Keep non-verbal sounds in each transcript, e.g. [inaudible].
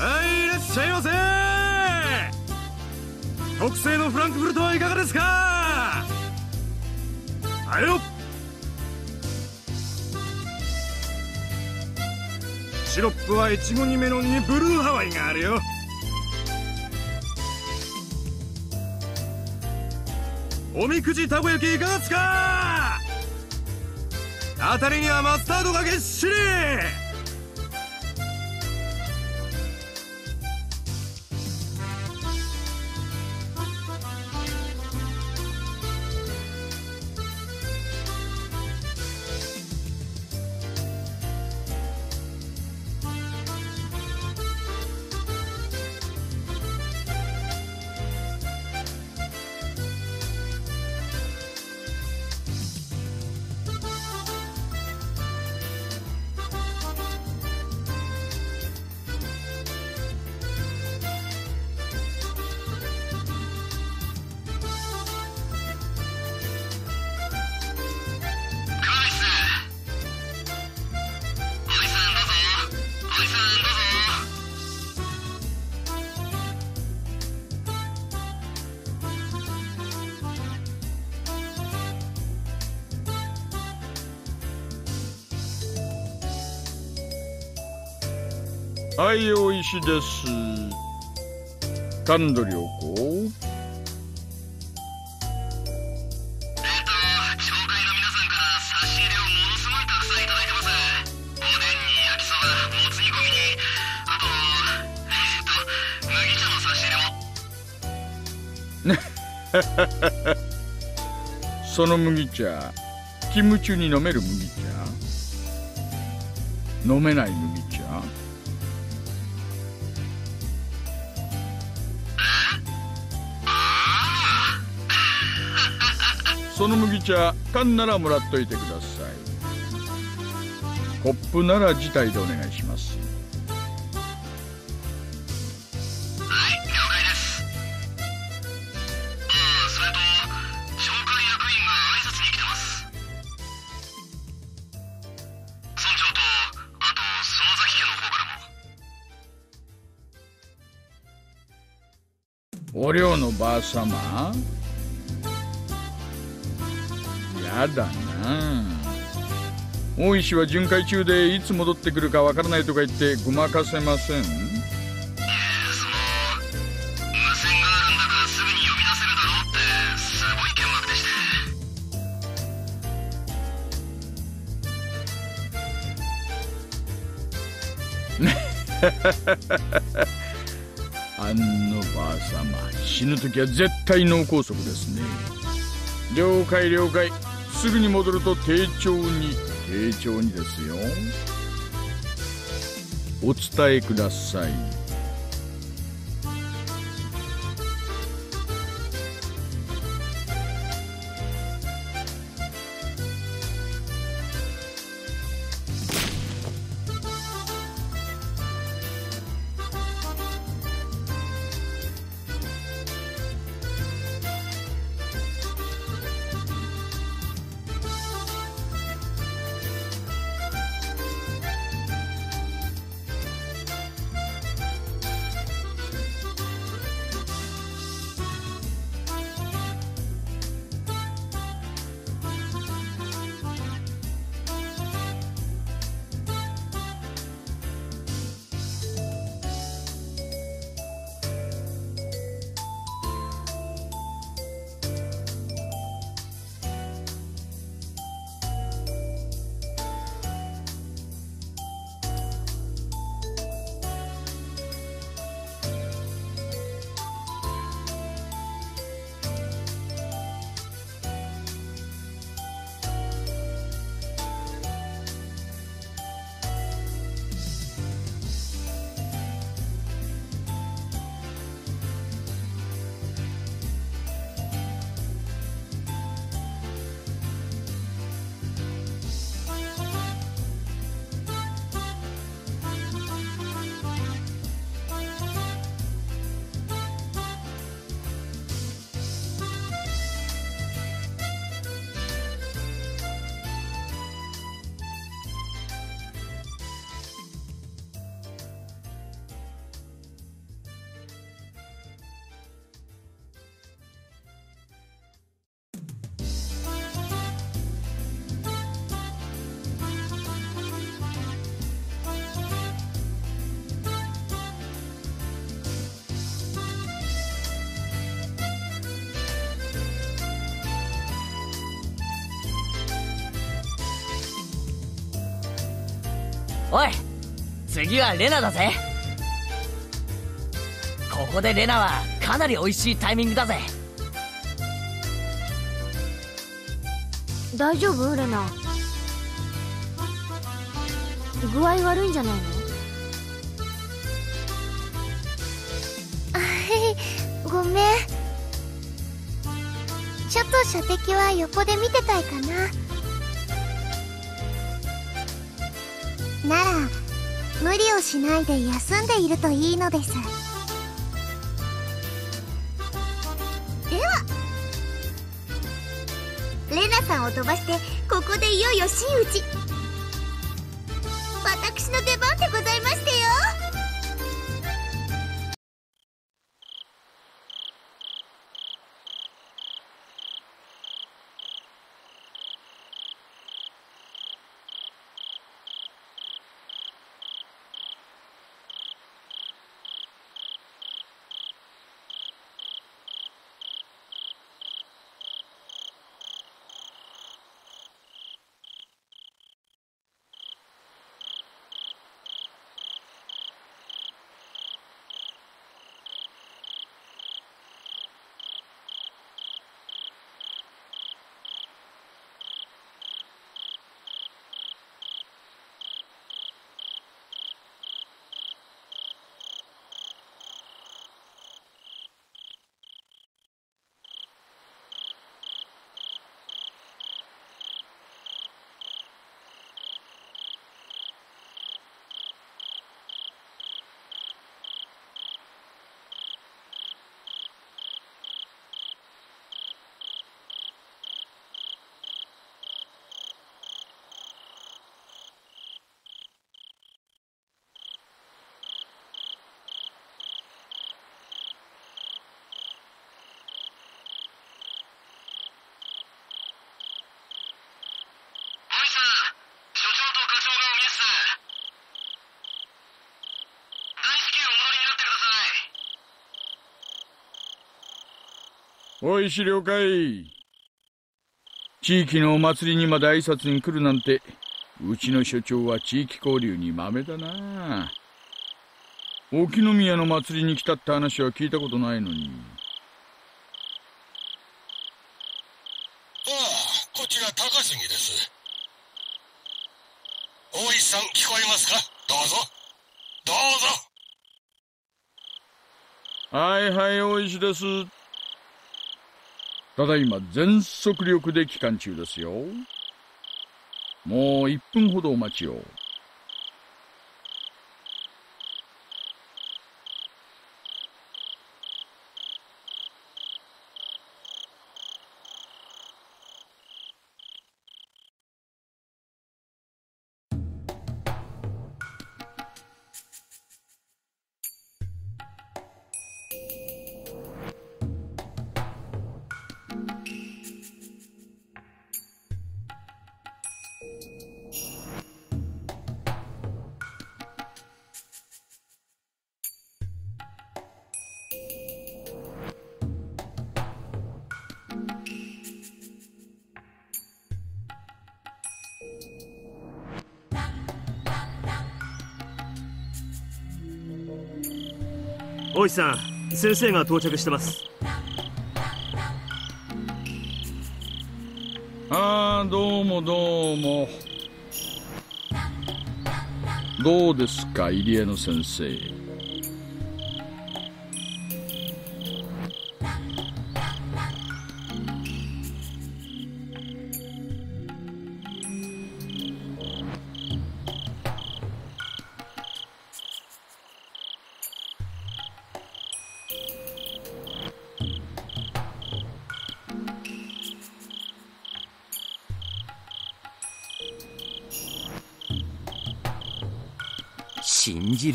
はいいらっしゃいませ。特製のフランクフルトはいかがですか？はよ。シロップはイチゴにメロンにブルーハワイがあるよ。おみくじたこ焼きいかがですか？あたりにはマスタードがげっしり。はいおいしです感度良好えっと、[laughs] 紹介の皆さんから差し入れをものすごいたくさんいただいてます。おでんに焼きそ、の。麦茶キムチに飲める麦茶飲めない麦茶缶ならもらっといてくださいコップなら自体でお願いしますはい、了解です。ああ、それと、紹介役員が挨拶に来てます。村長と、あと、園崎家の方からも。お寮のばあさやだな大石は巡回中でいつ戻ってくるかわからないとか言ってごまかせません。その、無線があるんだからすぐに呼び出せるだろうって、すごい剣幕でして。[laughs] あんのばあさま死ぬ時は絶対脳梗塞ですね。了解了解すぐに戻ると丁重に丁重にですよ。お伝えください。レナだぜ。ここでレナはかなり美味しいタイミングだぜ。大丈夫？レナ。具合悪いんじゃないの？あ [laughs] ごめん。ちょっと射的は横で見てたいかななしないで休んでいるといいのです。ではレナさんを飛ばしてここでいよいよ真打ち。私の出番でございましてよ森さん所長と課長がお見えっす大至急お戻りになってくださいおいし了解地域のお祭りにまで挨拶に来るなんてうちの所長は地域交流に豆だな。沖宮の祭りに来たって話は聞いたことないのに。ああこちら高杉です。大石さん聞こえますか？どうぞ。どうぞ。はいはい大石ですただいま全速力で帰還中ですよ。もう1分ほどお待ちを。石さん先生が到着してます。ああどうもどうも。どうですか入江の先生。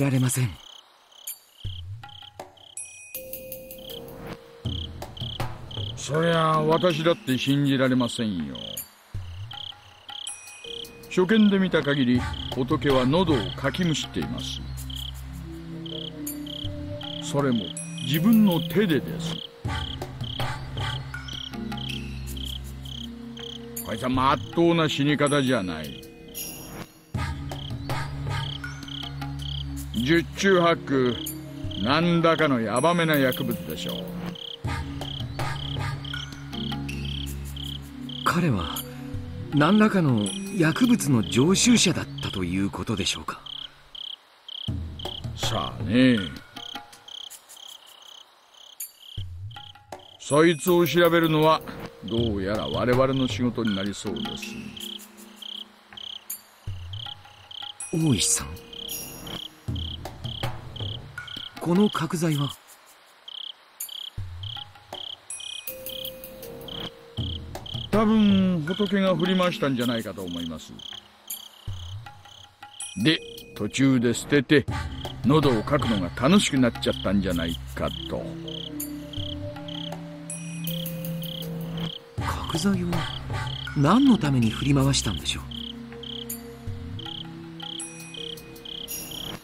られません。そりゃあ私だって信じられませんよ。初見で見た限り仏は喉をかきむしっています。それも自分の手でです。こいつはまっとうな死に方じゃない。十中八九何らかのヤバめな薬物でしょう。彼は何らかの薬物の常習者だったということでしょうか。さあね。そいつを調べるのはどうやら我々の仕事になりそうです。大石さんこの角材は？多分仏が振り回したんじゃないかと思います。で途中で捨てて喉をかくのが楽しくなっちゃったんじゃないかと。角材を何のために振り回したんでしょう？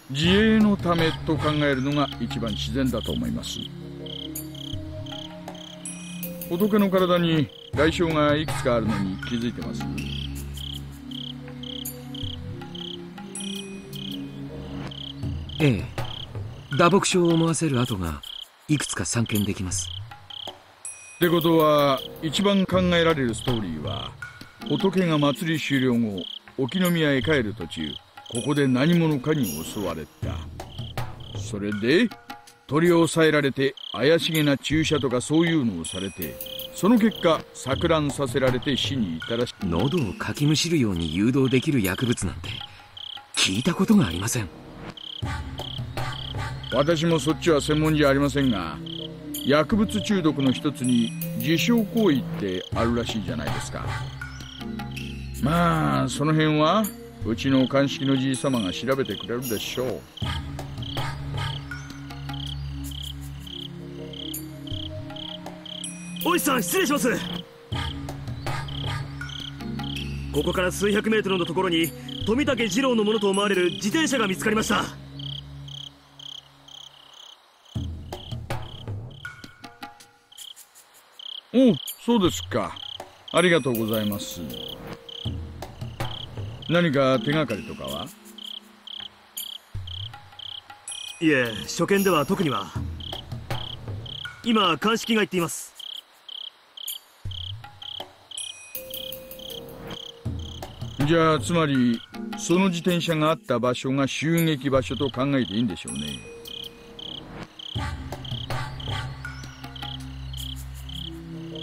自衛のためと考えるのが一番自然だと思います。仏の体に外傷がいくつかあるのに気づいてます。ええ。打撲傷を思わせる跡がいくつか散見できます。ってことは一番考えられるストーリーは仏が祭り終了後沖宮へ帰る途中ここで何者かに襲われた。それで取り押さえられて怪しげな注射とかそういうのをされてその結果錯乱させられて死に至らし喉をかきむしるように誘導できる薬物なんて聞いたことがありません。私もそっちは専門じゃありませんが薬物中毒の一つに自傷行為ってあるらしいじゃないですか。まあその辺はうちの鑑識のじい様が調べてくれるでしょう。おいさん失礼します。ここから数百メートルのところに富武二郎のものと思われる自転車が見つかりました。おそうですか。ありがとうございます何か手がかりとかは？いえ初見では特には。今鑑識が言っています。じゃあつまりその自転車があった場所が襲撃場所と考えていいんでしょうね。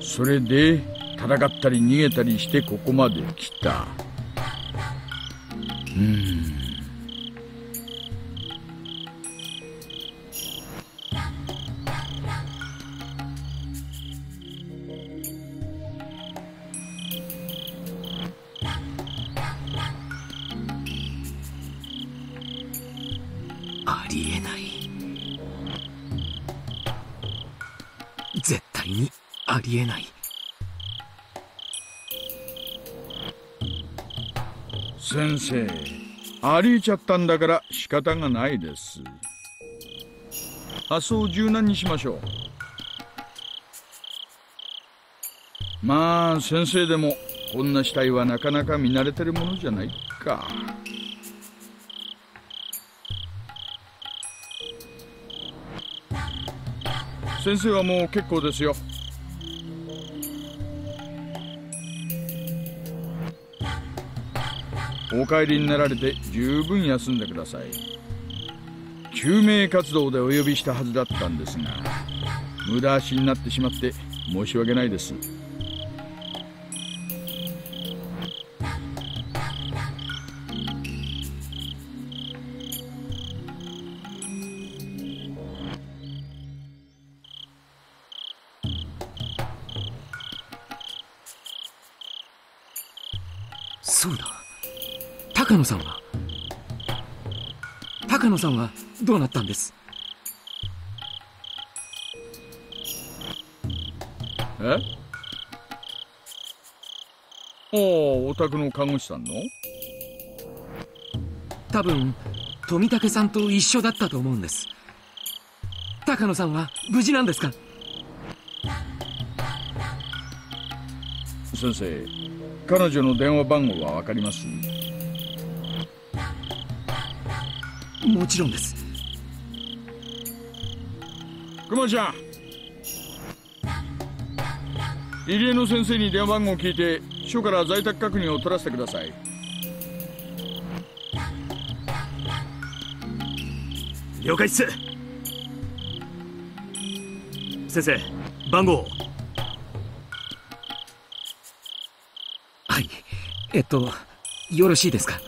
それで戦ったり逃げたりしてここまで来たう生ありちゃったんだから仕方がないです。発想を柔軟にしましょう。まあ先生でもこんな死体はなかなか見慣れてるものじゃないか。先生はもう結構ですよ。お帰りになられて十分休んでください。救命活動でお呼びしたはずだったんですが無駄足になってしまって申し訳ないです。野さんはどうなったんです？え？おおお宅の看護師さんの？多分富武さんと一緒だったと思うんです。高野さんは無事なんですか？先生彼女の電話番号は分かります？もちろんです。熊ちゃん。入江の先生に電話番号を聞いて署から在宅確認を取らせてください。了解っす。先生番号。をはい。えっとよろしいですか？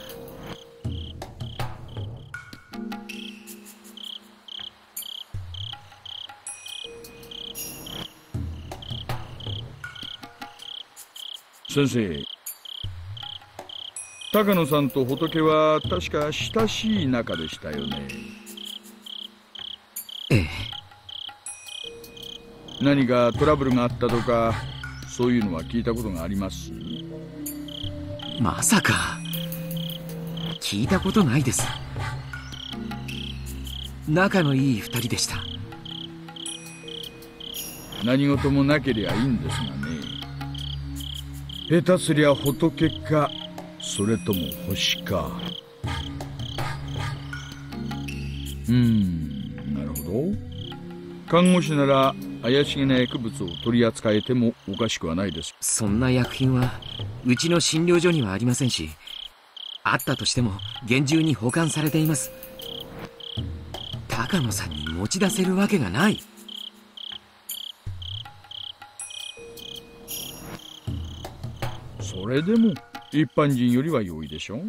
先生。高野さんと仏は確か親しい仲でしたよね。ええ。何かトラブルがあったとかそういうのは聞いたことがあります？まさか。聞いたことないです。仲のいい二人でした。何事もなけりゃいいんですがね下手すりゃ仏か。それとも星か。うんなるほど。看護師なら怪しげな薬物を取り扱えてもおかしくはないです。そんな薬品はうちの診療所にはありませんしあったとしても厳重に保管されています。高野さんに持ち出せるわけがない。れでも一般人よりは容易でしょ？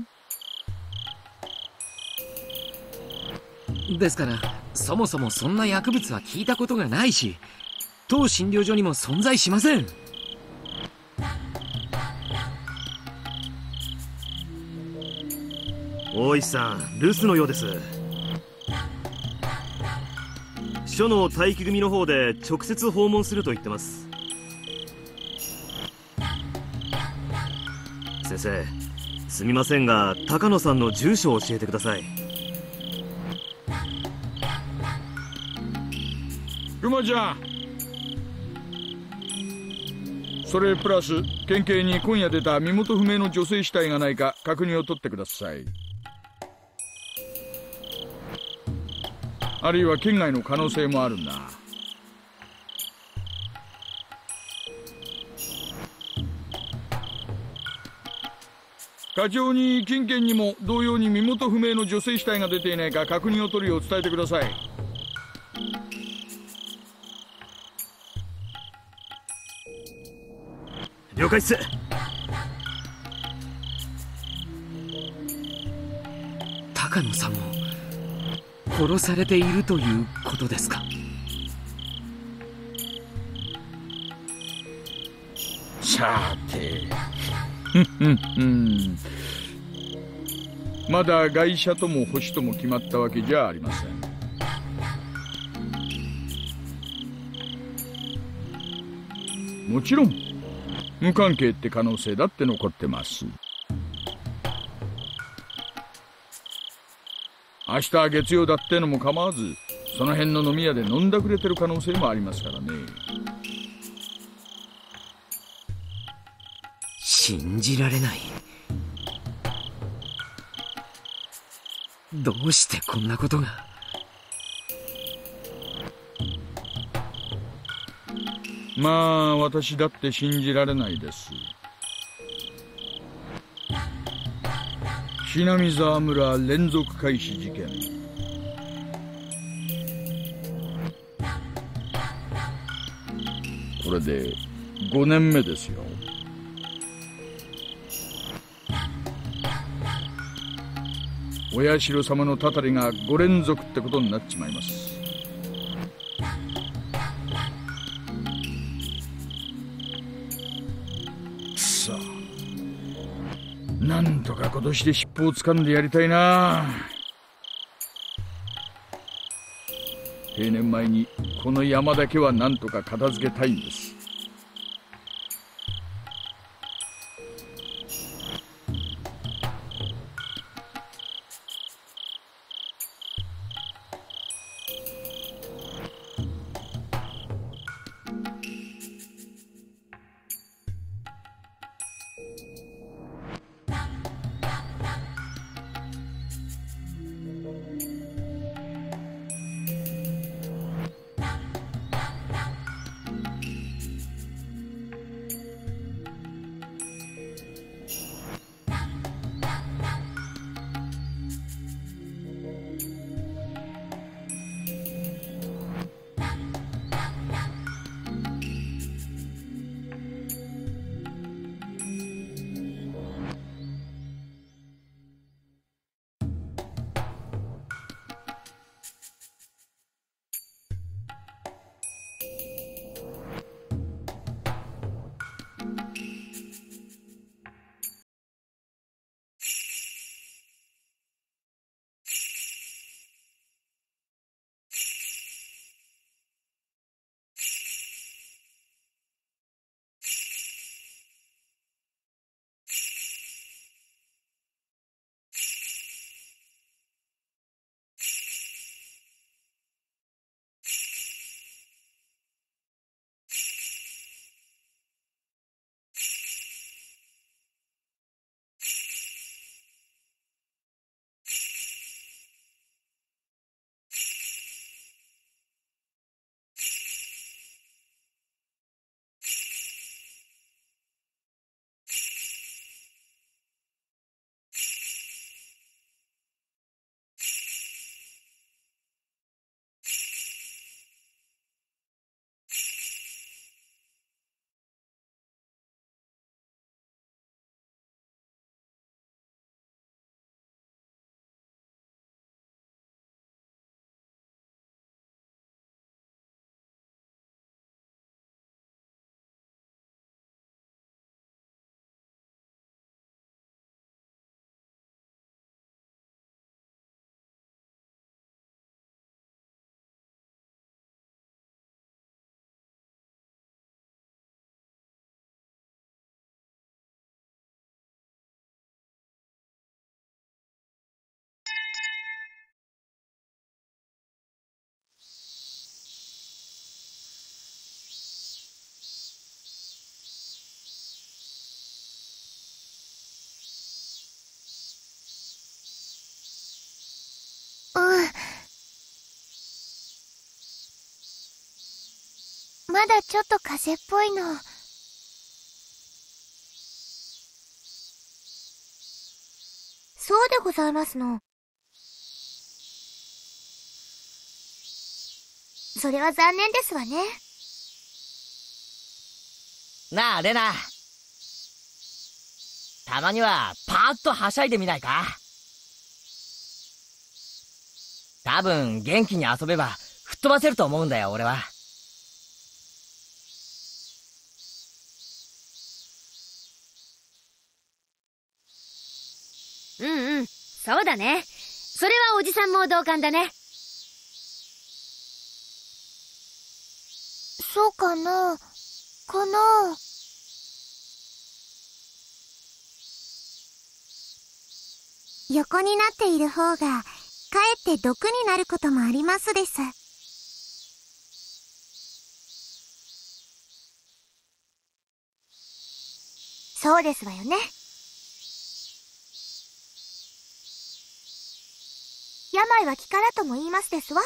ですからそもそもそんな薬物は聞いたことがないし当診療所にも存在しません。大石さん留守のようです。署の待機組の方で直接訪問すると言ってます先生。すみませんが高野さんの住所を教えてください。熊ちゃん。それプラス県警に今夜出た身元不明の女性死体がないか確認を取ってください。あるいは県外の可能性もあるんだ課長に近県にも同様に身元不明の女性死体が出ていないか確認を取るよう伝えてください。了解っす。高野さんも殺されているということですか？さてふんふんふんまだ外車とも星とも決まったわけじゃありません。もちろん。無関係って可能性だって残ってます。明日は月曜だってのも構わずその辺の飲み屋で飲んだくれてる可能性もありますからね。信じられない。どうしてこんなことが？まあ私だって信じられないです。ひなみ沢村連続開始事件。これで5年目ですよ。お社様のたたりが5連続ってことになっちまいます。くそなんとか今年で尻尾を掴んでやりたいな。定年前にこの山だけはなんとか片付けたいんです。ちょっと風邪っぽいの。そうでございますの。それは残念ですわね。なあレナたまにはパーッとはしゃいでみないか？多分元気に遊べば吹っ飛ばせると思うんだよ俺はうんうん。そうだね。それはおじさんも同感だね。そうかなかな横になっている方が、かえって毒になることもありますです。そうですわよね。病は気からとも言いますですわ。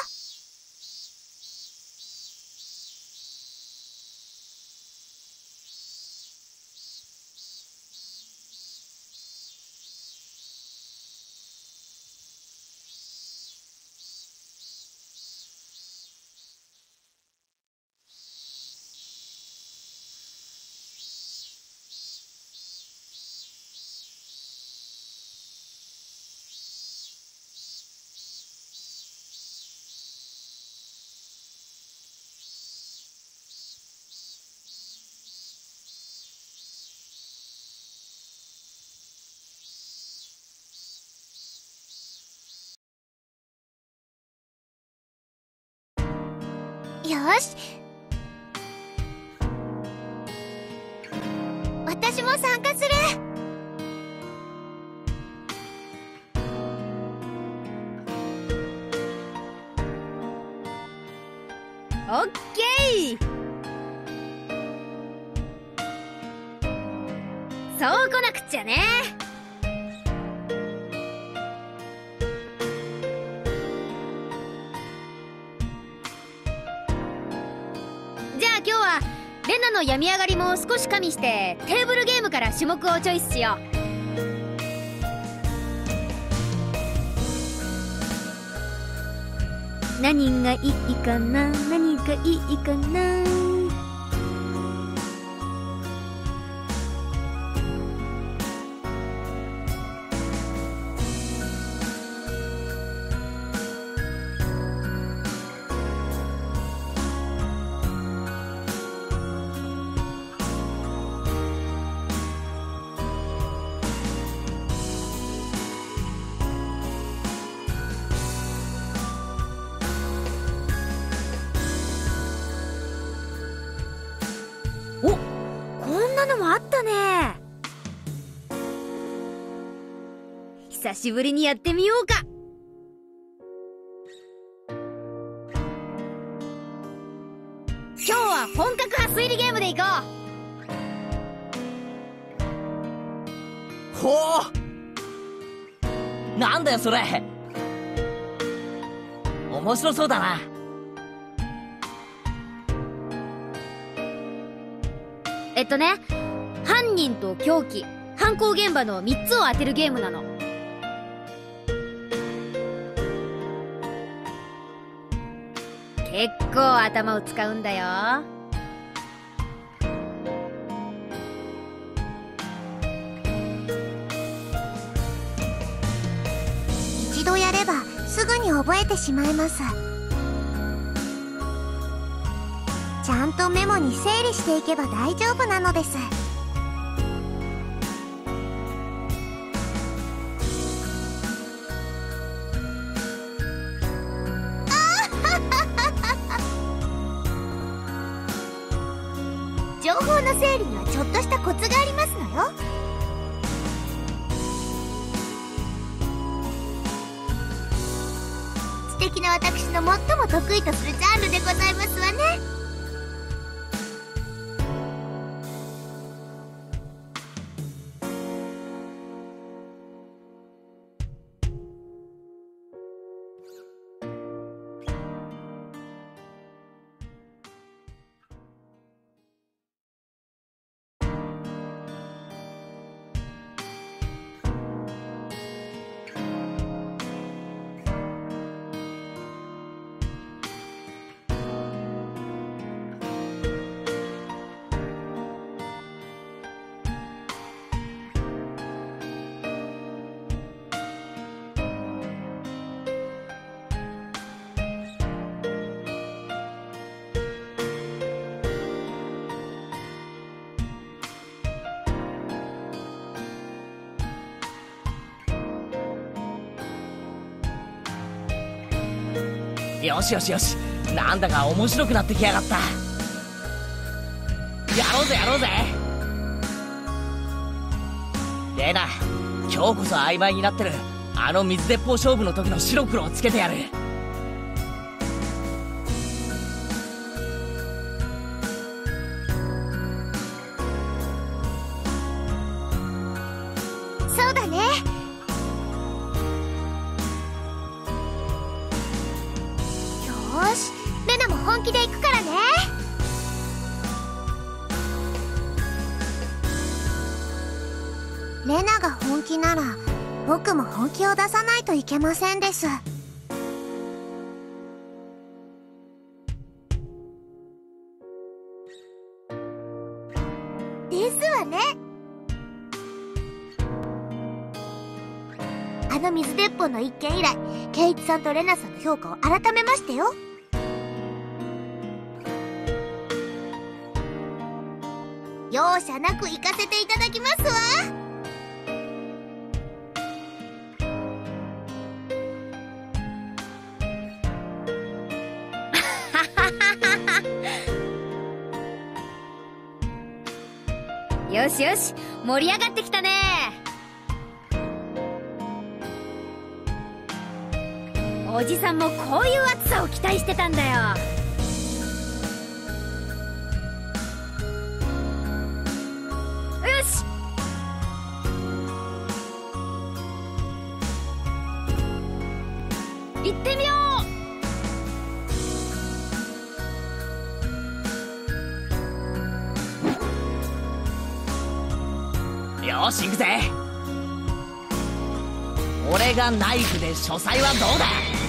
し。私も参加する。オッケー。そう来なくっちゃね。病み上がりも少し加味してテーブルゲームから種目をチョイスしよう。何がいいかな何がいいかな。しぶりにやってみようか。今日は本格派推理ゲームでいこほう。なんだよそれ。面白そうだな。うえっとね犯人と凶器犯行現場の3つを当てるゲームなの結構頭を使うんだよ。一度やればすぐに覚えてしまいます。ちゃんとメモに整理していけば大丈夫なのです。得意とするジャンルでございますわね。しよしよし。なんだか面白くなってきやがった。やろうぜやろうぜ。レナ今日こそ曖昧になってる。あの水鉄砲勝負の時の白黒をつけてやる。ませんです。ですわね。あの水鉄砲の一件以来ケイチさんとレナさんの評価を改めましてよ。容赦なく行かせていただきますわ。よしよし盛り上がってきたね。おじさんもこういう暑さを期待してたんだよ。よ行くぜ。俺がナイフで書斎はどうだ？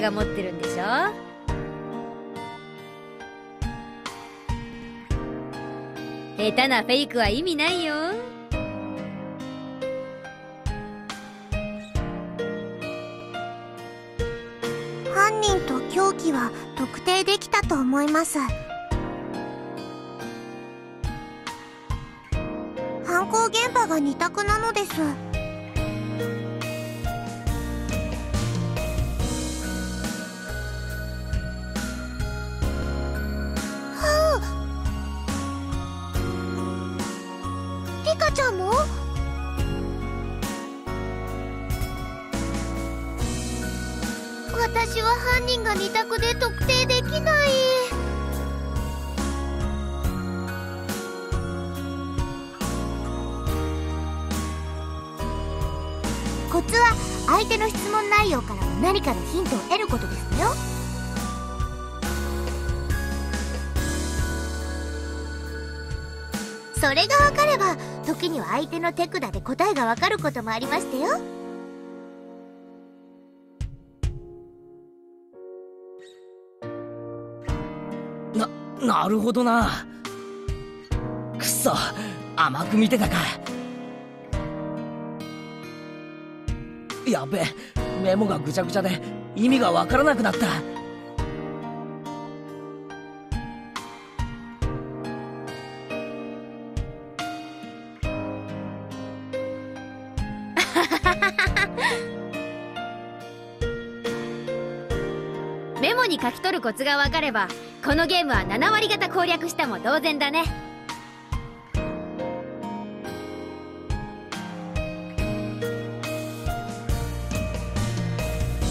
あんたが持ってるんでしょ？下手なフェイクは意味ないよ。犯人と凶器は特定できたと思います。犯行現場が2択なのです。それが分かれば時には相手の手札で答えが分かることもありましたよ。ななるほどな。くそ甘く見てたか。やべえメモがぐちゃぐちゃで意味がわからなくなった。メモに書き取るコツが分かればこのゲームは7割方攻略したも同然だね。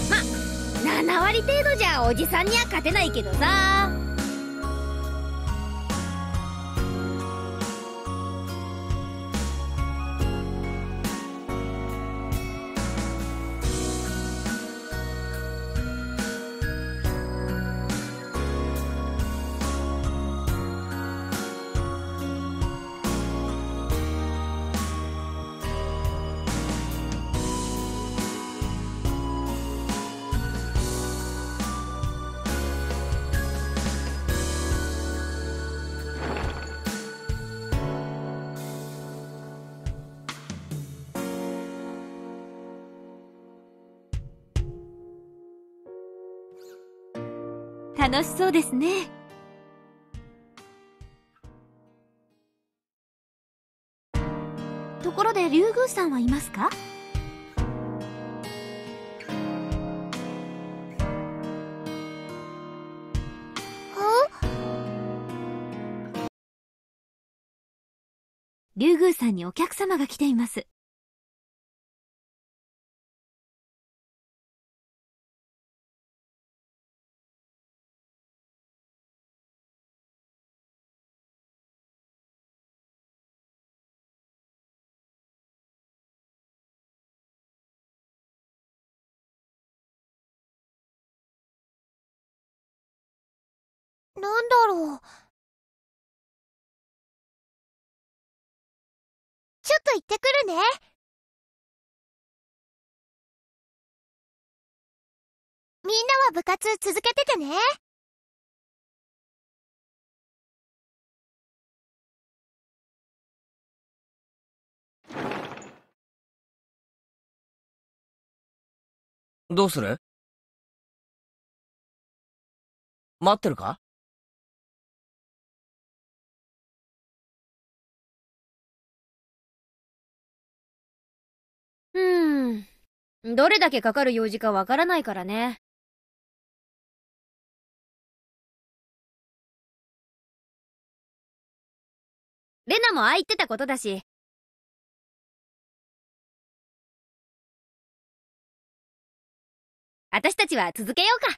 ま7割程度じゃおじさんには勝てないけどさ。楽しそうですね。ところで竜宮さんはいますか？竜宮さんにお客様が来ていますろう。ちょっと行ってくるね。みんなは部活続けててね。どうする？待ってるか？うーん。どれだけかかる用事かわからないからね。レナもああ言ってたことだし。私たちは続けようか。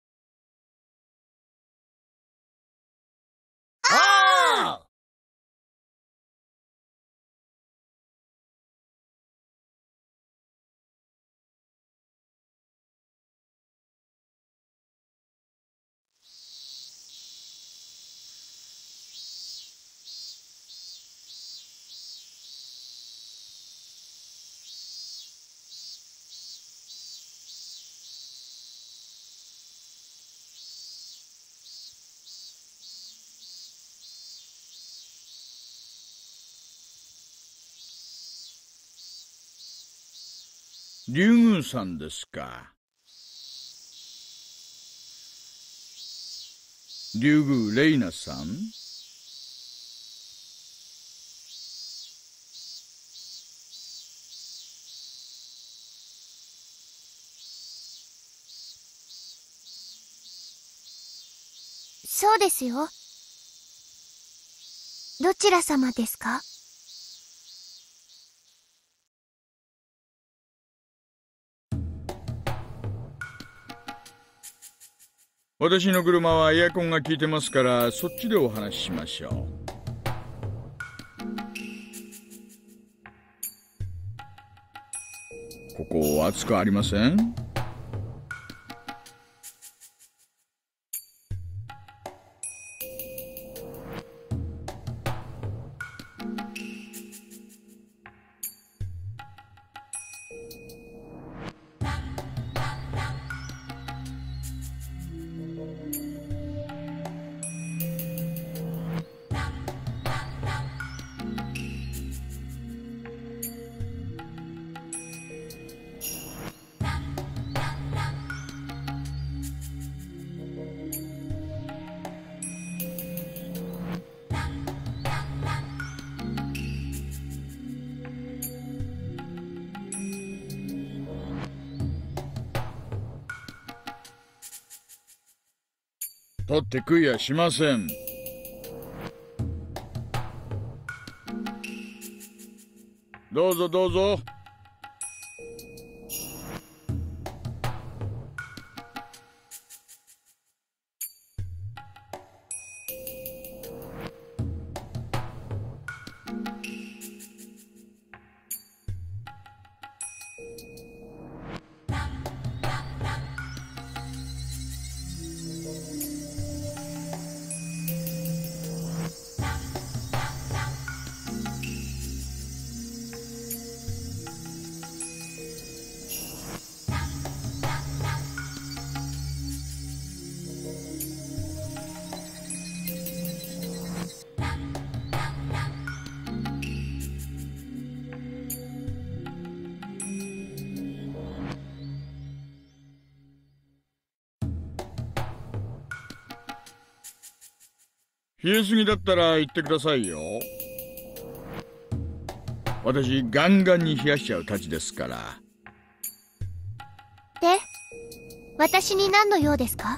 ああ竜宮さんですか？竜宮レイナさん？そうですよ。どちら様ですか？私の車はエアコンが効いてますからそっちでお話ししましょう。ここ暑くありません？食いやしません。どうぞどうぞ。冷えすぎだったら言ってくださいよ。私ガンガンに冷やしちゃうたちですから。で私に何の用ですか？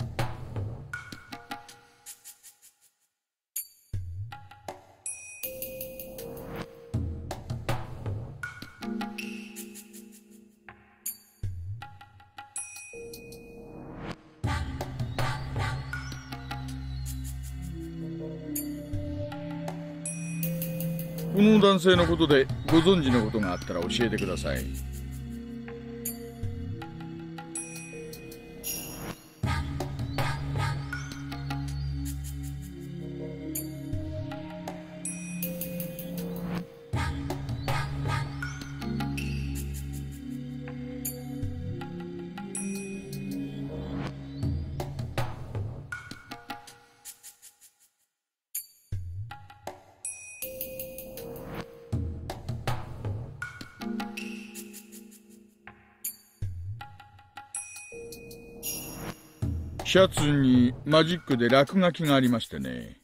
男性のことでご存知のことがあったら教えてください。シャツにマジックで落書きがありましてね。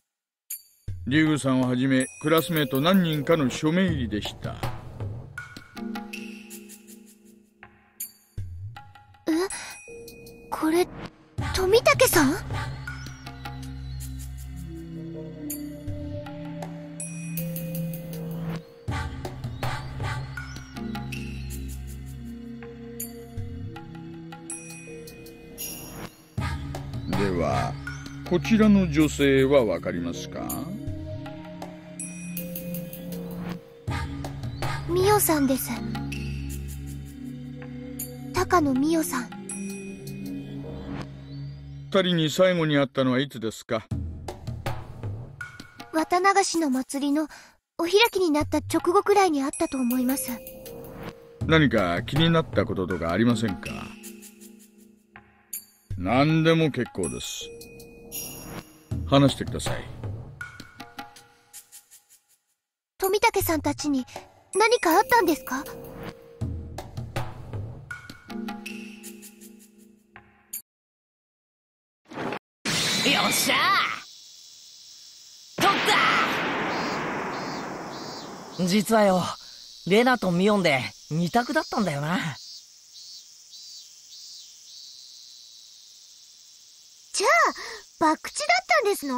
リュウグさんをはじめクラスメート何人かの署名入りでした。らの女性はわかりますか？ミオさんです。高野ミオさん。二人に最後に会ったのはいつですか？綿流しの祭りのお開きになった直後くらいにあったと思います。何か気になったこととかありませんか？何でも結構です話してください。富武さんたちに何かあったんですか？よっしゃ！ー取った！実はよレナとミオンで二択だったんだよな。じゃあ博打だったんですの？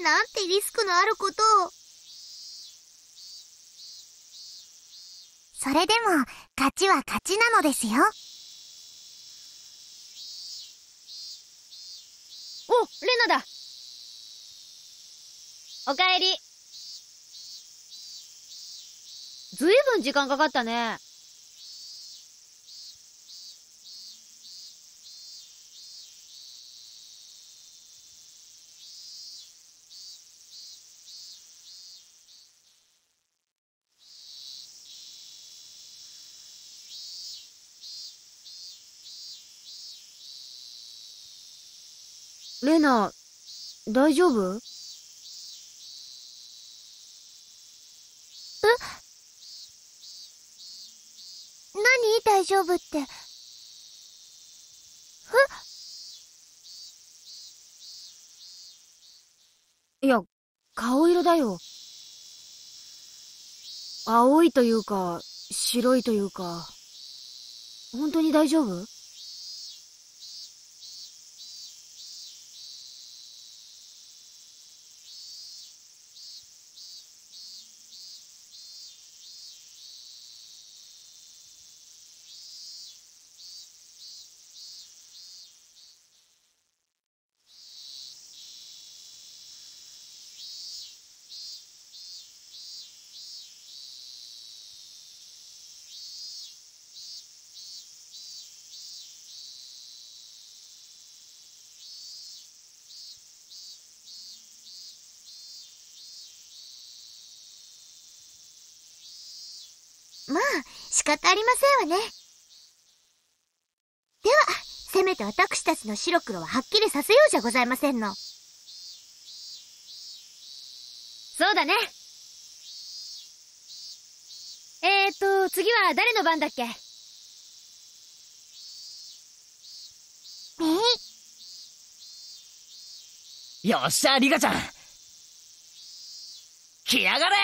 なんてリスクのあることを。それでも勝ちは勝ちなのですよ。おレナだ。おかえり。ずいぶん時間かかったね。レナ大丈夫？何？大丈夫って。いや、顔色だよ。青いというか、白いというか。本当に大丈夫？まあ仕方ありませんわね。ではせめて私たちの白黒ははっきりさせようじゃございませんの。そうだね。えーと、次は誰の番だっけ？よっしゃリカちゃん。来やがれ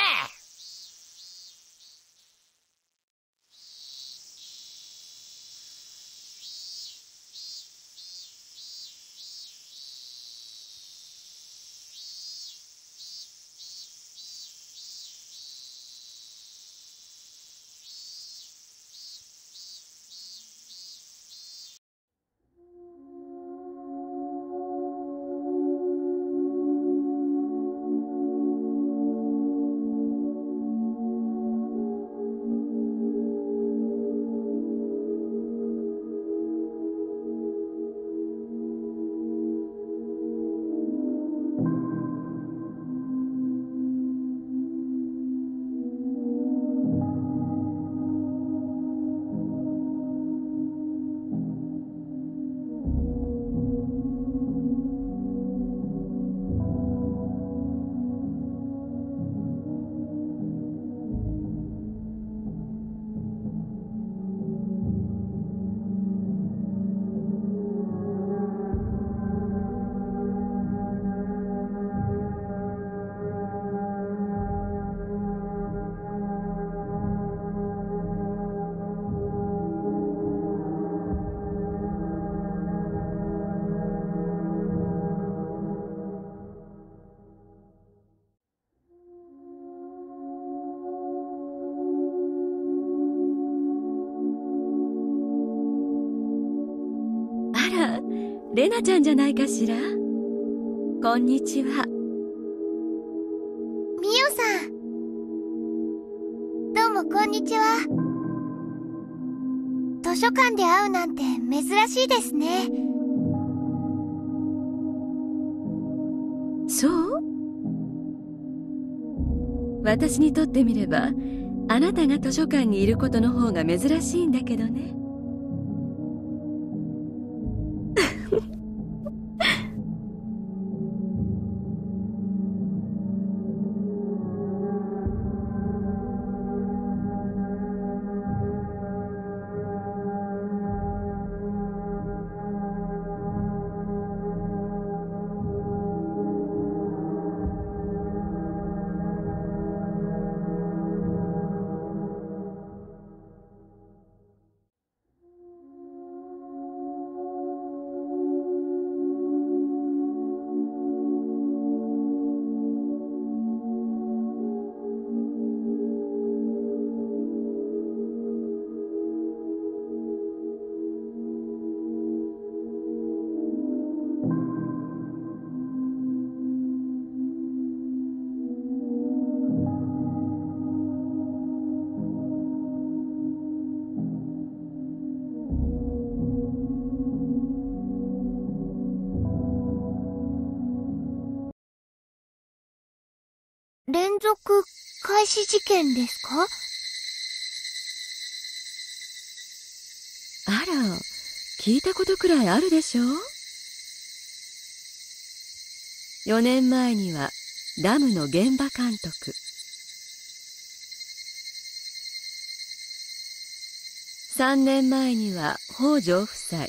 レナちゃんじゃないかしら？こんにちは。ミオさん。どうもこんにちは。図書館で会うなんて珍しいですね。そう？私にとってみればあなたが図書館にいることの方が珍しいんだけどね事件ですか？あら聞いたことくらいあるでしょ4年前にはダムの現場監督。3年前には北条夫妻。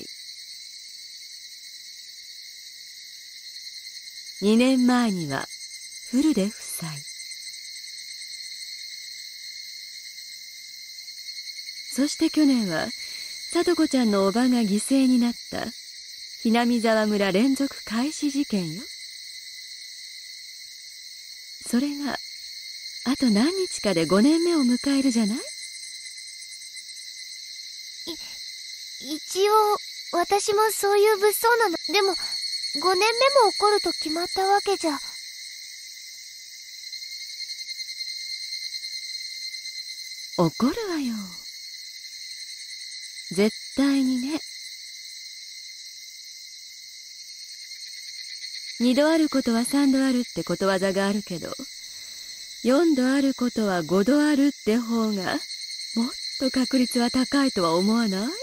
2年前には古出夫妻。そして去年は聡子ちゃんのおばが犠牲になったひなみ沢村連続開始事件よ。それがあと何日かで5年目を迎えるじゃない？一応私もそういう物騒なの。でも5年目も起こると決まったわけじゃ。怒るわよ絶対にね。二度あることは三度あるってことわざがあるけど四度あることは五度あるって方がもっと確率は高いとは思わない？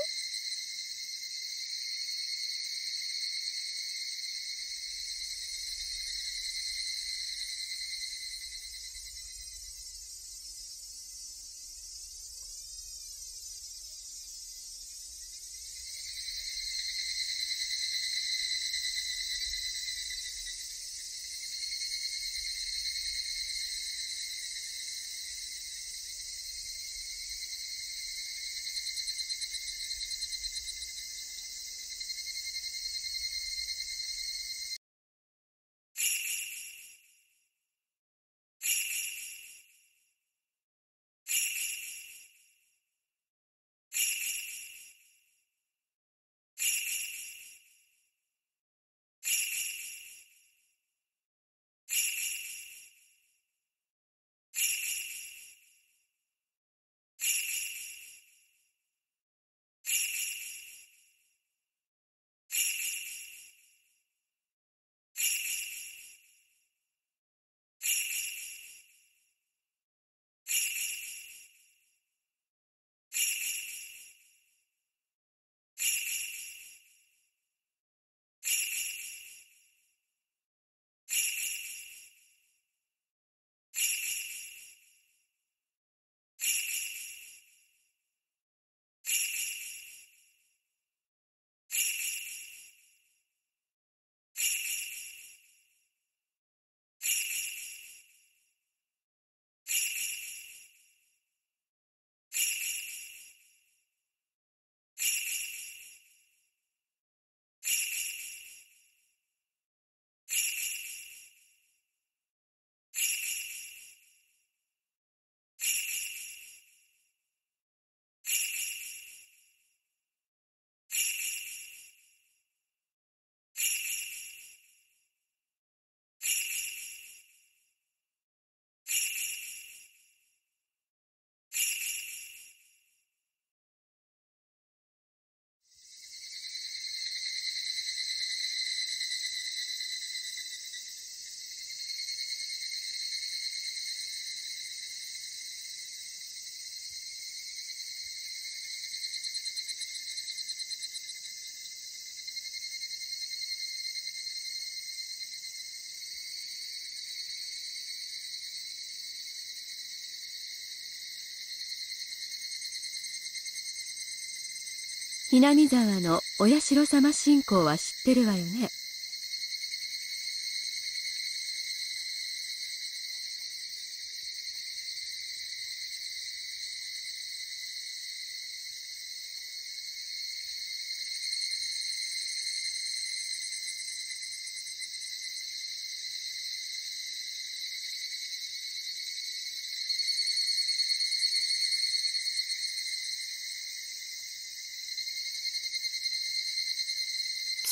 南沢のお社様信仰は知ってるわよね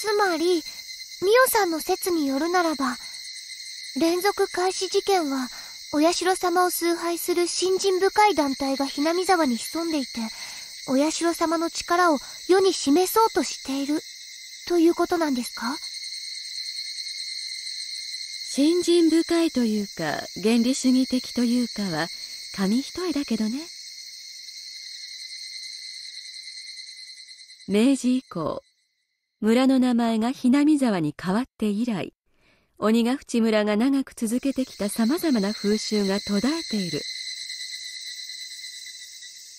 つまり、ミオさんの説によるならば、連続開始事件は、お社様を崇拝する信心深い団体がひなみ沢に潜んでいて、お社様の力を世に示そうとしている、ということなんですか？信心深いというか原理主義的というかは紙一重だけどね。明治以降村の名前が雛見沢に変わって以来鬼ヶ淵村が長く続けてきたさまざまな風習が途絶えている。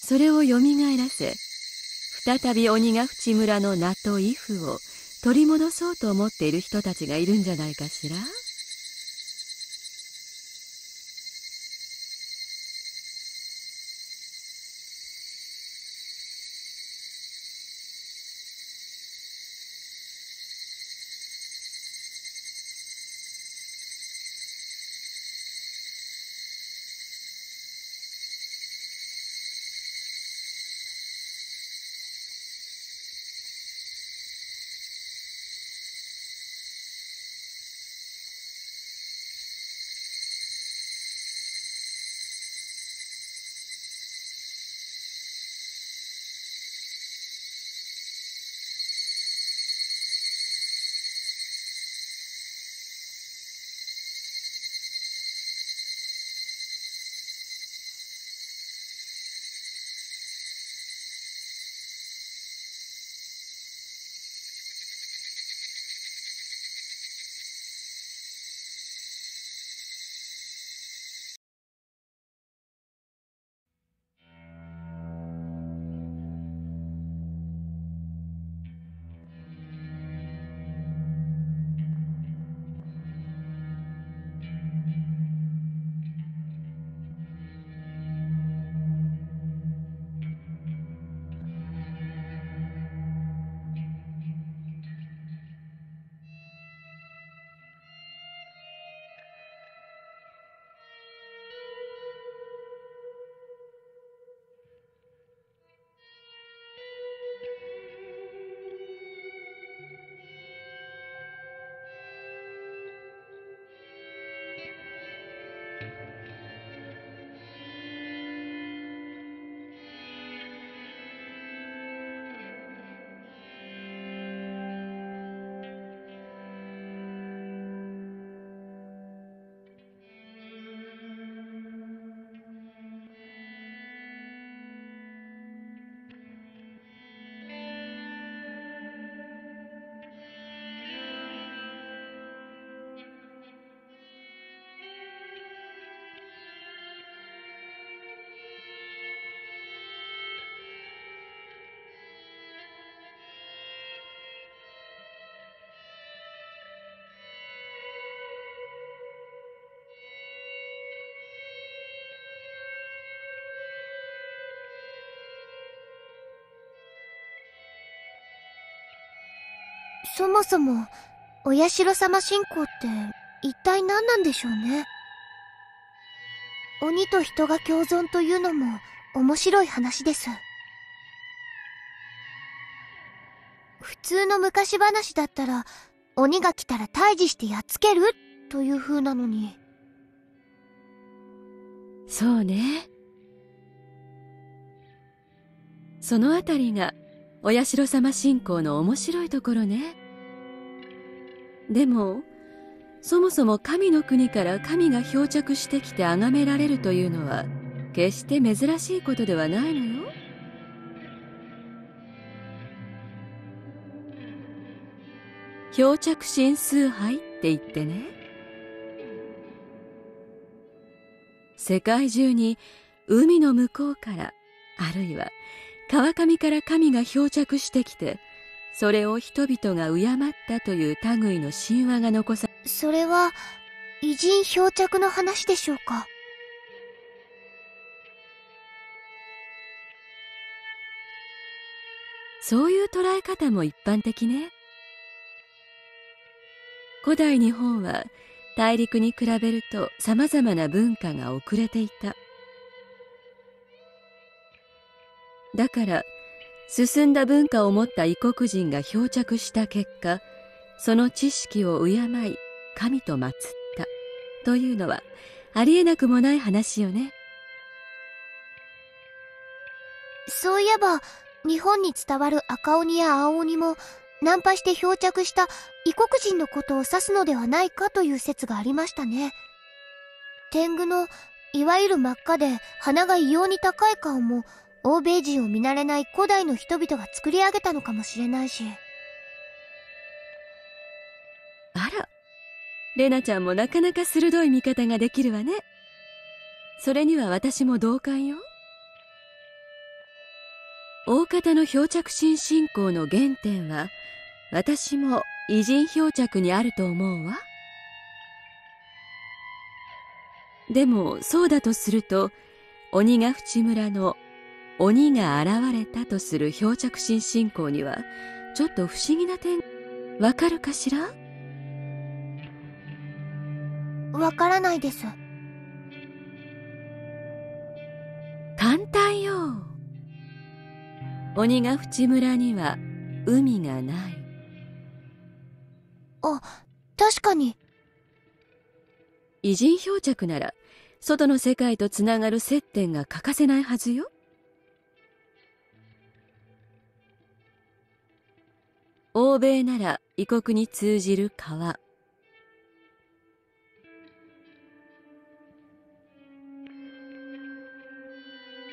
それをよみがえらせ再び鬼ヶ淵村の名と威風を取り戻そうと思っている人たちがいるんじゃないかしら？そもそも、お社様信仰って一体何なんでしょうね？鬼と人が共存というのも面白い話です。普通の昔話だったら、鬼が来たら退治してやっつける？という風なのに。そうねそのあたりがお社様信仰の面白いところね。でもそもそも神の国から神が漂着してきて崇められるというのは決して珍しいことではないのよ。漂着神崇拝って言ってね。世界中に海の向こうからあるいは川上から神が漂着してきてそれを人々が敬ったという類の神話が残さそれは偉人漂着の話でしょうか？そういう捉え方も一般的ね。古代日本は大陸に比べると様々な文化が遅れていただから進んだ文化を持った異国人が漂着した結果その知識を敬い神と祀った。というのはありえなくもない話よね。そういえば日本に伝わる赤鬼や青鬼もナンパして漂着した異国人のことを指すのではないかという説がありましたね。天狗のいわゆる真っ赤で鼻が異様に高い顔も欧米人を見慣れない古代の人々が作り上げたのかもしれないし。あら。レナちゃんもなかなか鋭い見方ができるわね。それには私も同感よ。大方の漂着神信仰の原点は私も偉人漂着にあると思うわ。でもそうだとすると鬼ヶ淵村の鬼が現れたとする漂着神信仰にはちょっと不思議な点わかるかしら？わからないです。簡単よ。鬼ヶ淵村には海がない。あ確かに。偉人漂着なら外の世界とつながる接点が欠かせないはずよ欧米なら異国に通じる川。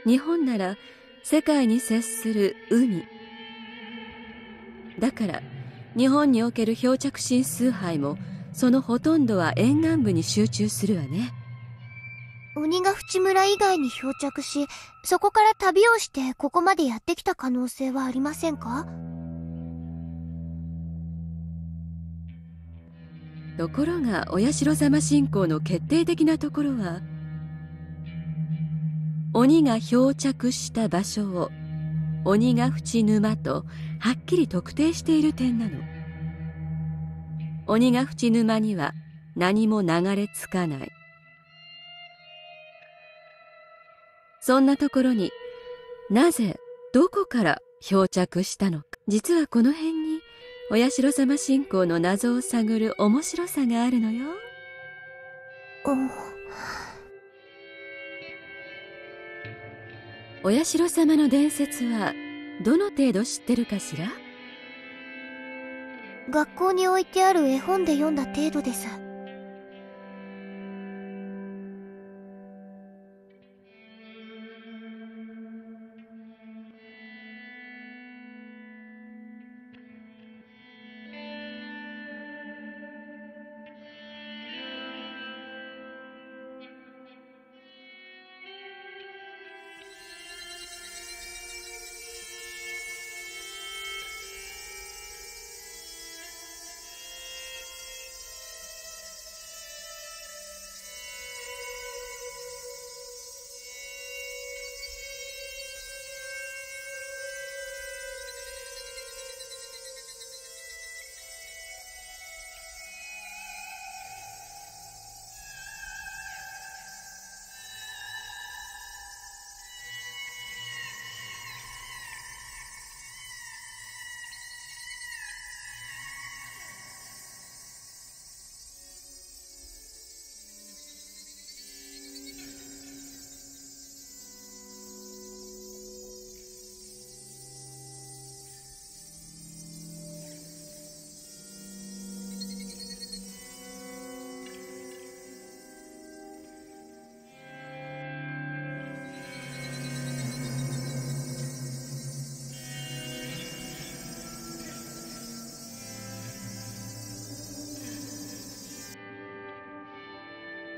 日本なら世界に接する海。だから日本における漂着神崇拝もそのほとんどは沿岸部に集中するわね。鬼ヶ淵村以外に漂着しそこから旅をしてここまでやってきた可能性はありませんか？ところがお社様信仰の決定的なところは鬼が漂着した場所を鬼ヶ淵沼とはっきり特定している点なの。鬼ヶ淵沼には何も流れ着かない。そんなところになぜどこから漂着したのか。実はこの辺にお社様信仰の謎を探る面白さがあるのよ。お。社様の伝説はどの程度知ってるかしら？学校に置いてある絵本で読んだ程度です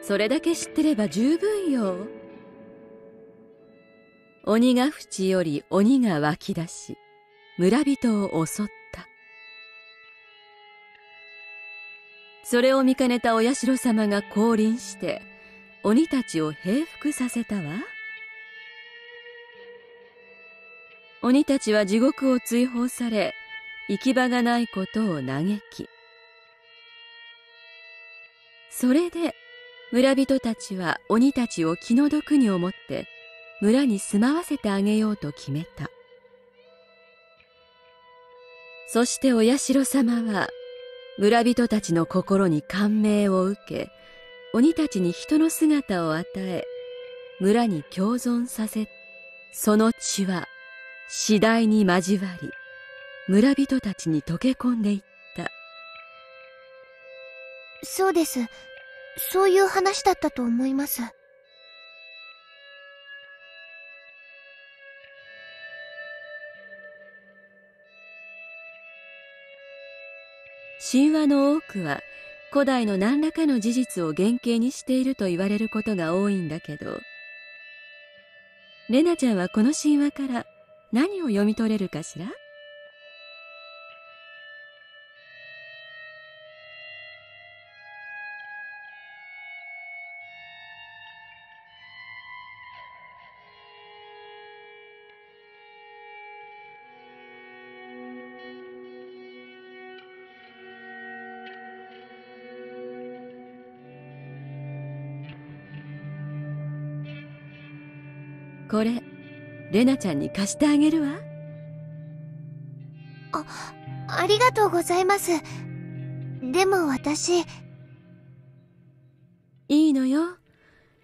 それだけ知ってれば十分よ。鬼ヶ淵より鬼が湧き出し村人を襲った。それを見かねたお社様が降臨して鬼たちを平服させたわ。鬼たちは地獄を追放され行き場がないことを嘆き。それで村人たちは鬼たちを気の毒に思って村に住まわせてあげようと決めた。そしてお社様は村人たちの心に感銘を受け鬼たちに人の姿を与え村に共存させその血は次第に交わり村人たちに溶け込んでいった。そうです。そういう話だったと思います。神話の多くは古代の何らかの事実を原型にしていると言われることが多いんだけどレナちゃんはこの神話から何を読み取れるかしら？これレナちゃんに貸してあげるわ。あありがとうございます。でも私。いいのよ。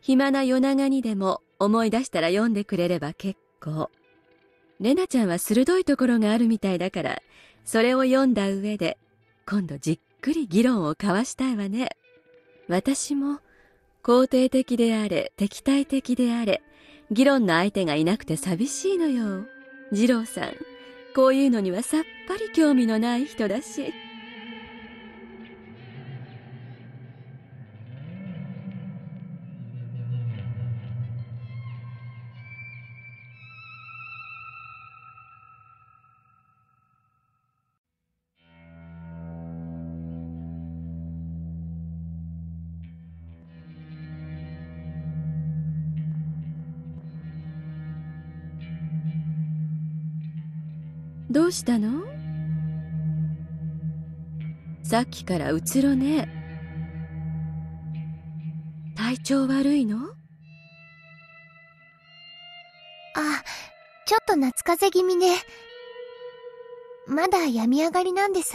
暇な夜長にでも思い出したら読んでくれれば結構。レナちゃんは鋭いところがあるみたいだからそれを読んだ上で今度じっくり議論を交わしたいわね。私も肯定的であれ敵対的であれ議論の相手がいなくて寂しいのよ。二郎さんこういうのにはさっぱり興味のない人だし。したの？さっきからうつろね。体調悪いの？あちょっと夏風邪気味ね。まだ病み上がりなんです。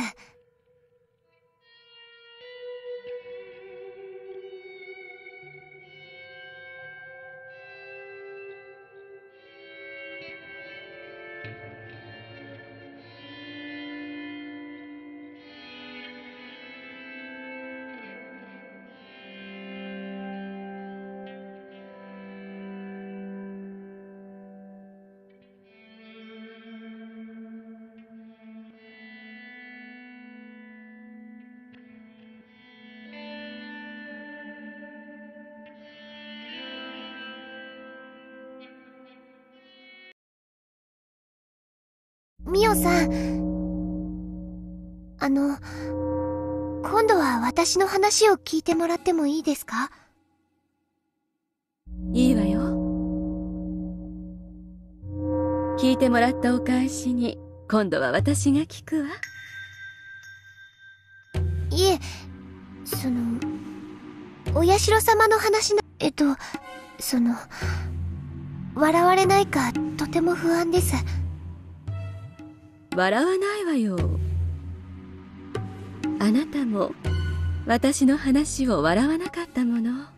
オさ。んあの今度は私の話を聞いてもらってもいいですか？いいわよ。聞いてもらったお返しに今度は私が聞くわ。いえそのお社様の話なえっとその笑われないかとても不安です笑わないわよ。あなたも私の話を笑わなかったもの。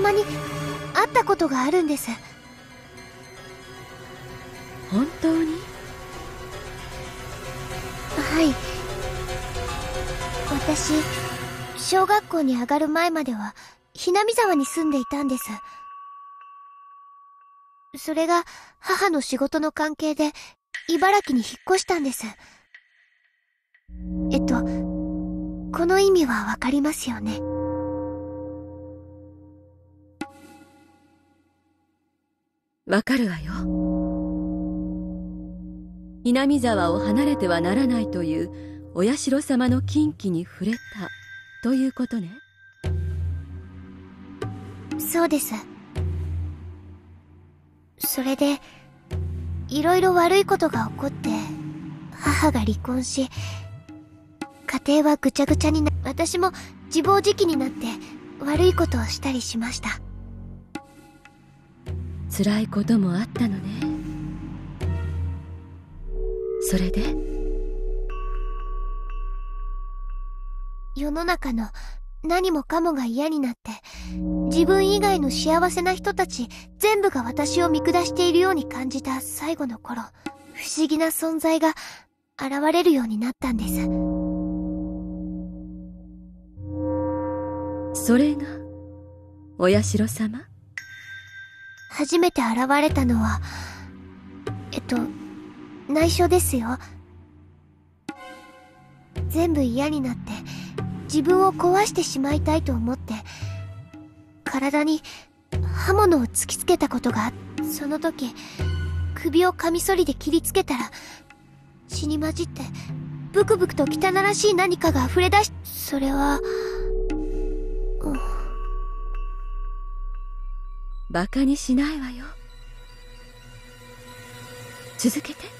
様に会ったことがあるんです本当に？はい私、小学校に上がる前までは、ひなみ沢に住んでいたんです。それが、母の仕事の関係で、茨城に引っ越したんです。えっと、この意味はわかりますよね？わかるわよ。稲見沢を離れてはならないというお社様の禁忌に触れたということね。そうです。それで、いろいろ悪いことが起こって、母が離婚し、家庭はぐちゃぐちゃにな、私も自暴自棄になって悪いことをしたりしました。辛いこともあったのね。それで？世の中の何もかもが嫌になって、自分以外の幸せな人たち全部が私を見下しているように感じた最後の頃、不思議な存在が現れるようになったんです。それが、お社様？初めて現れたのは、えっと、内緒ですよ。全部嫌になって、自分を壊してしまいたいと思って、体に刃物を突きつけたことがその時、首をカミソリで切りつけたら、血に混じって、ブクブクと汚らしい何かが溢れ出し、それは、バカにしないわよ。続けて。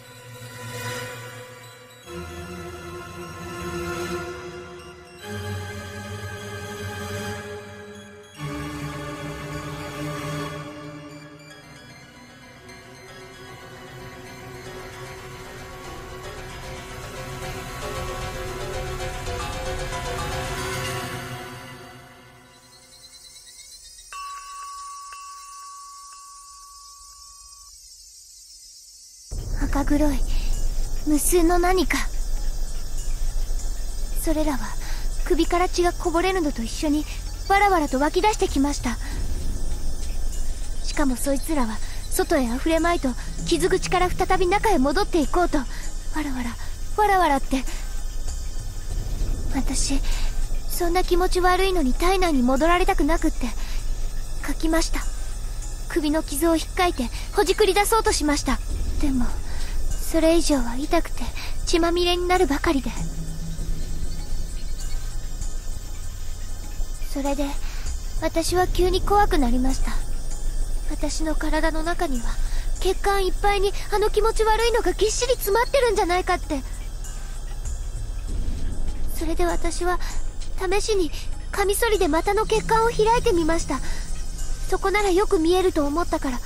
赤黒い無数の何か。それらは首から血がこぼれるのと一緒にわらわらと湧き出してきました。しかもそいつらは外へ溢れまいと傷口から再び中へ戻っていこうとわらわらわらわらって。私そんな気持ち悪いのに体内に戻られたくなくって書きました。首の傷を引っかいてほじくり出そうとしました。でもそれ以上は痛くて血まみれになるばかりで。それで私は急に怖くなりました。私の体の中には血管いっぱいにあの気持ち悪いのがぎっしり詰まってるんじゃないかって。それで私は試しにカミソリで股の血管を開いてみました。そこならよく見えると思ったから。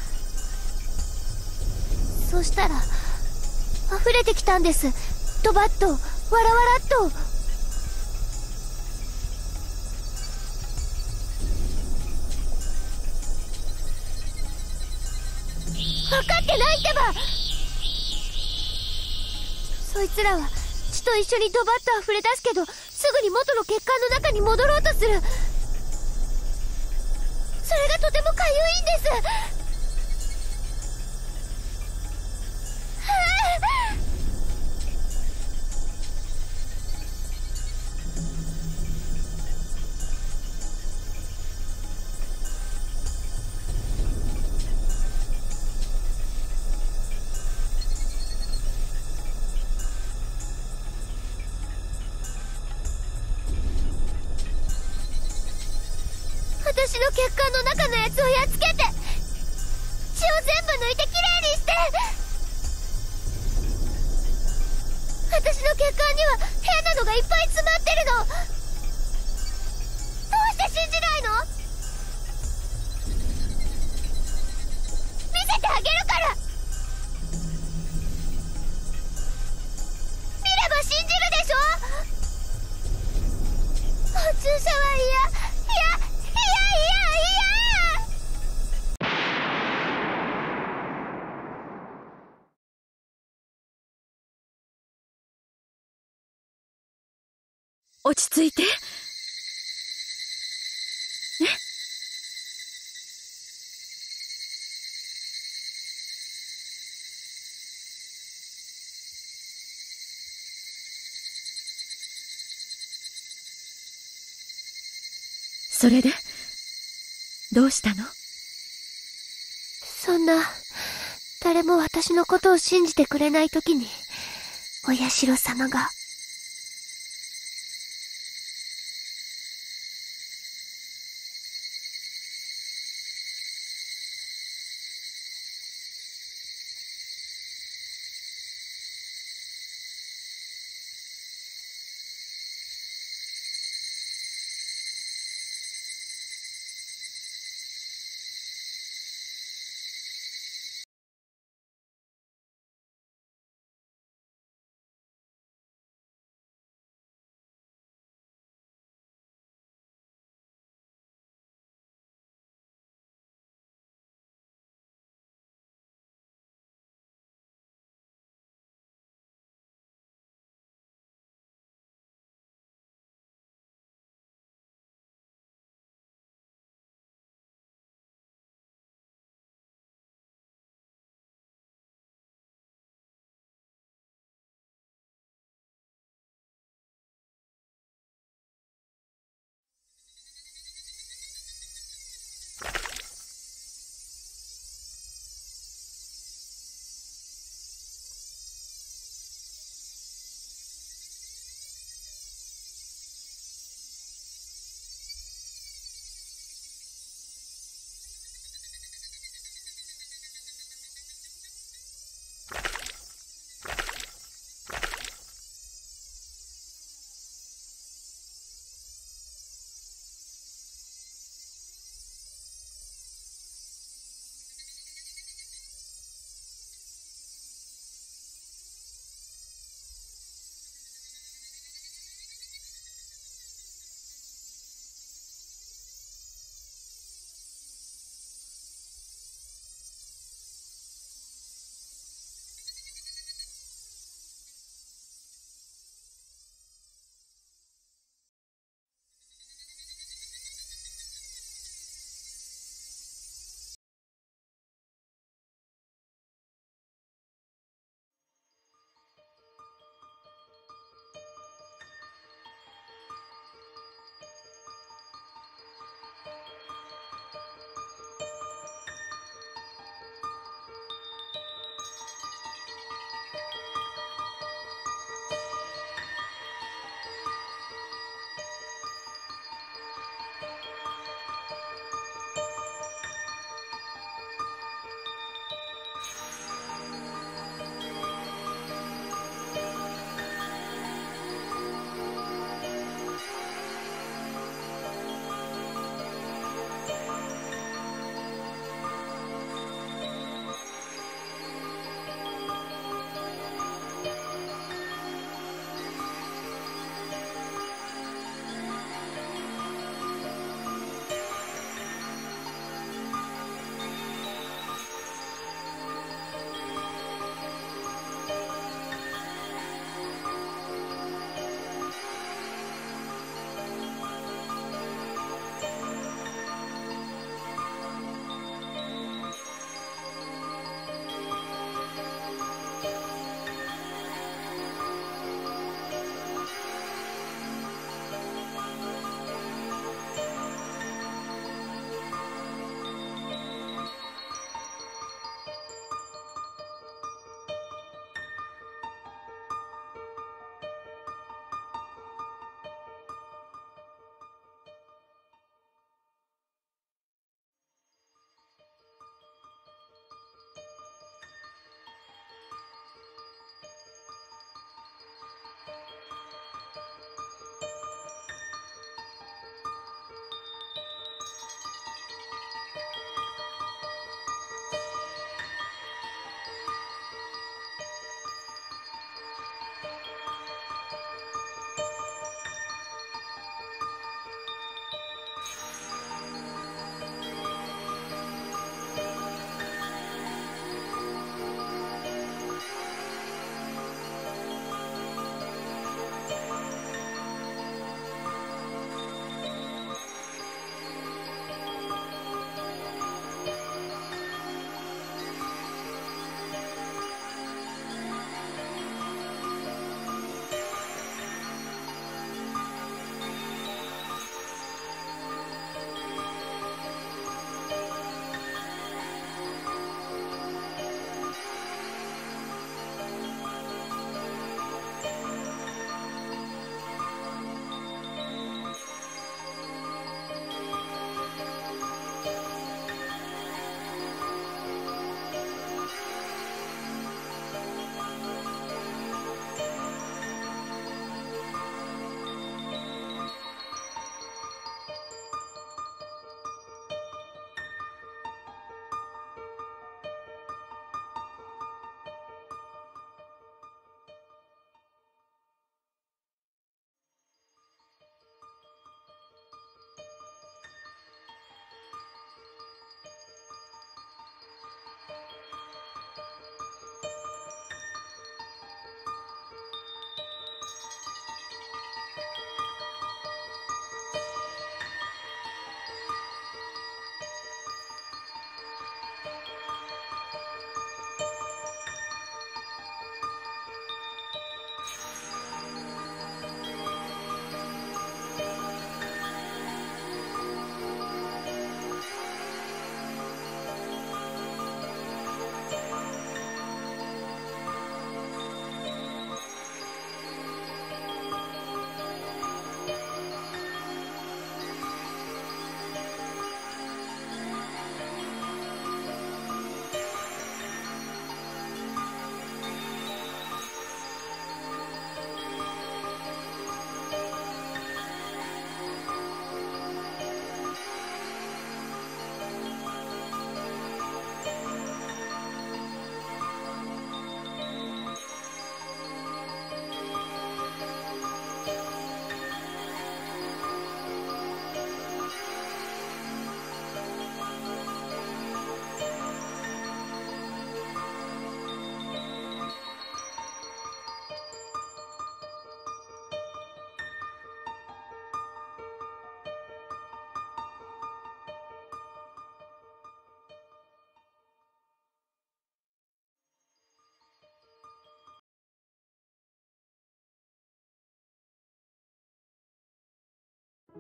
そしたら溢れてきたんです。ドバッとわらわらっと。分かってないってば。そいつらは血と一緒にドバッと溢れ出すけどすぐに元の血管の中に戻ろうとするそれがとてもかゆいんです血管の中のやつをやっつけて血を全部抜いてきれいにして。私の血管には変なのがいっぱい詰まってるの。どうして信じないの？見せてあげるから。見れば信じるでしょ？もう注射は嫌。いやいやいやいや落ち着いて。ね。それで、どうしたの？そんな、誰も私のことを信じてくれない時に、お社様が、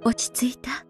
落ち着いた？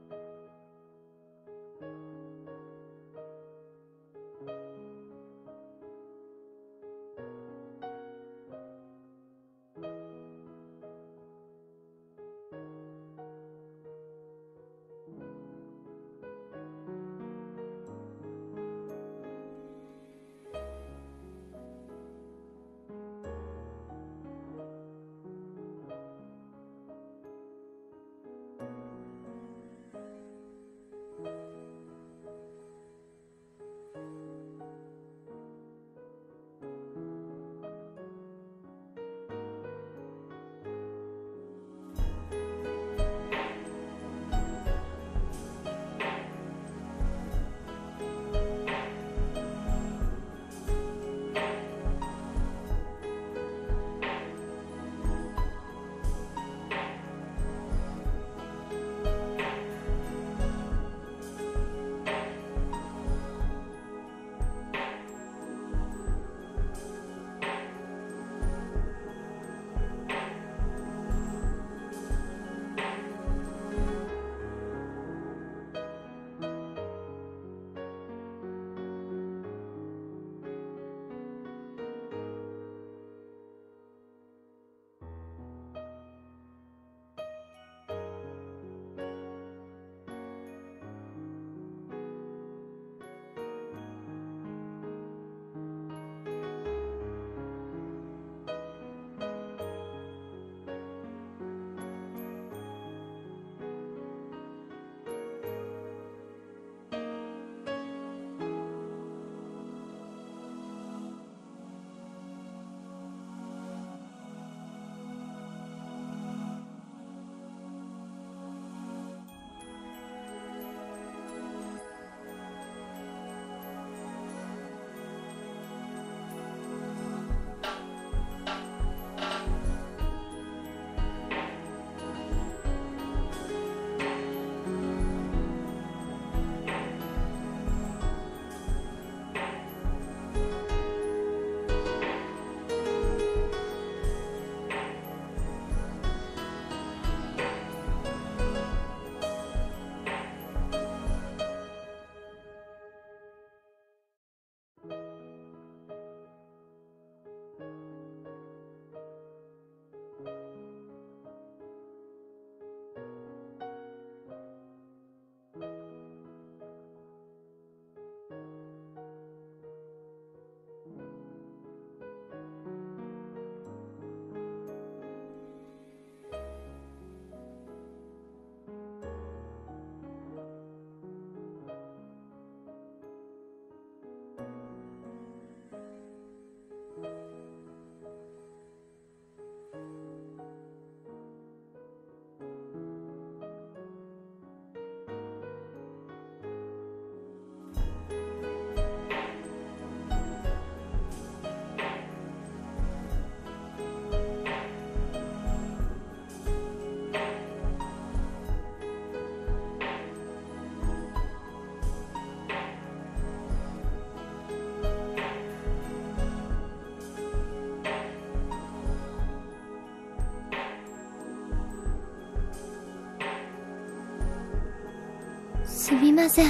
みません。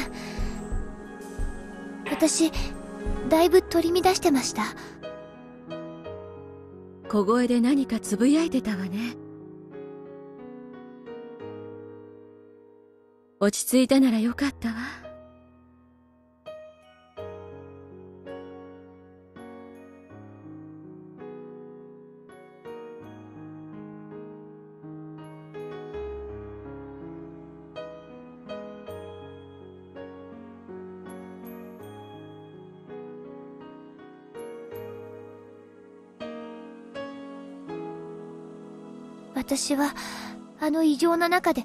私だいぶ取り乱してました。小声で何かつぶやいてたわね。落ち着いたならよかったわ。私はあの異常な中で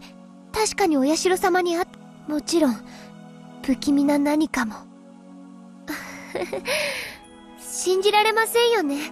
確かにお社様にあもちろん不気味な何かも。[laughs] 信じられませんよね。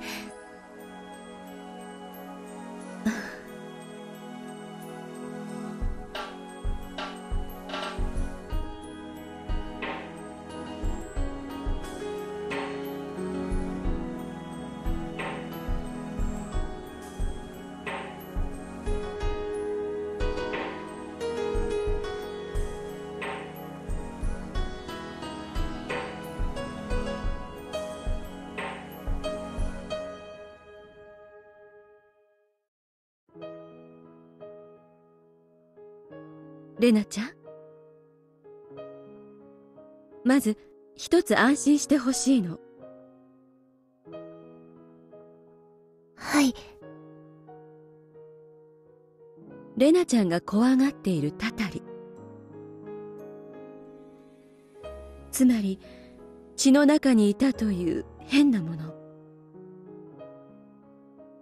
レナちゃん？まず一つ安心してほしいの。はい。レナちゃんが怖がっているタタリ。つまり血の中にいたという変なもの。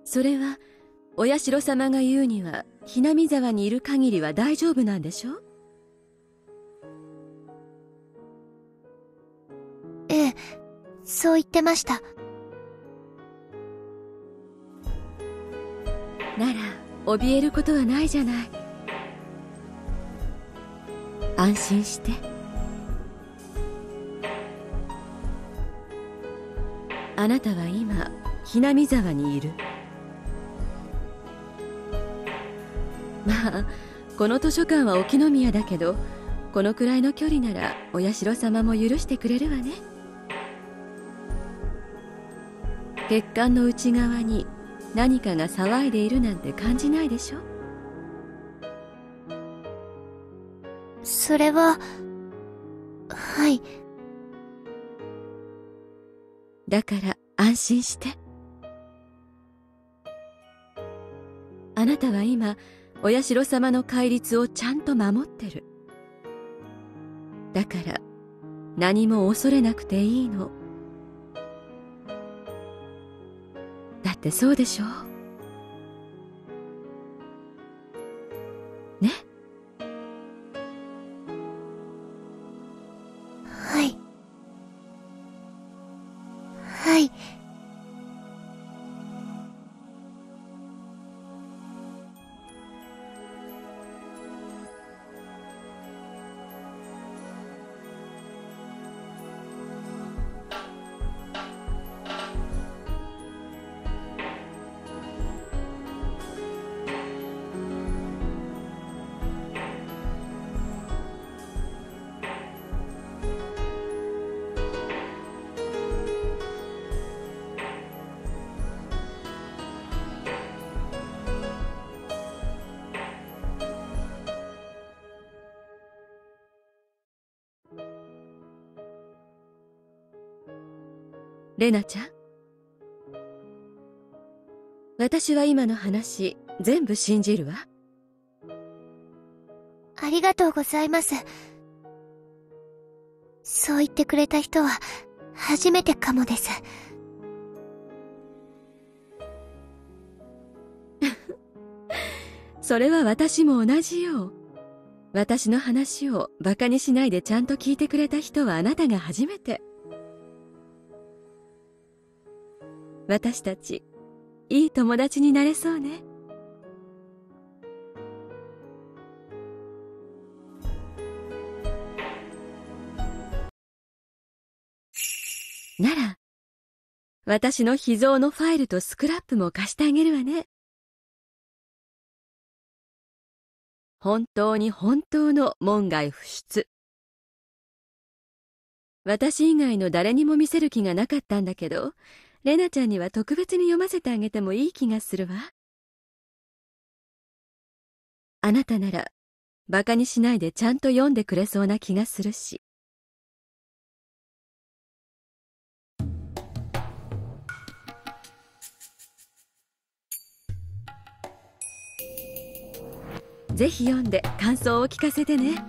それはお社様が言うにはひなみ沢にいる限りは大丈夫なんでしょええそう言ってました。なら怯えることはないじゃない。安心して。あなたは今ひなみ沢にいるまあこの図書館は沖宮だけどこのくらいの距離ならお社様も許してくれるわね。血管の内側に何かが騒いでいるなんて感じないでしょ？それははい。だから安心して。あなたは今お社様の戒律をちゃんと守ってる。だから何も恐れなくていいの。だってそうでしょレナちゃん？私は今の話全部信じるわ。ありがとうございます。そう言ってくれた人は初めてかもです。[laughs] それは私も同じよ私の話をバカにしないでちゃんと聞いてくれた人はあなたが初めて私たちいい友達になれそうね。なら私の秘蔵のファイルとスクラップも貸してあげるわね。本当に本当の門外不出。私以外の誰にも見せる気がなかったんだけどレナちゃんには特別に読ませてあげてもいい気がするわ。あなたならバカにしないでちゃんと読んでくれそうな気がするし。ぜひ読んで感想を聞かせてね。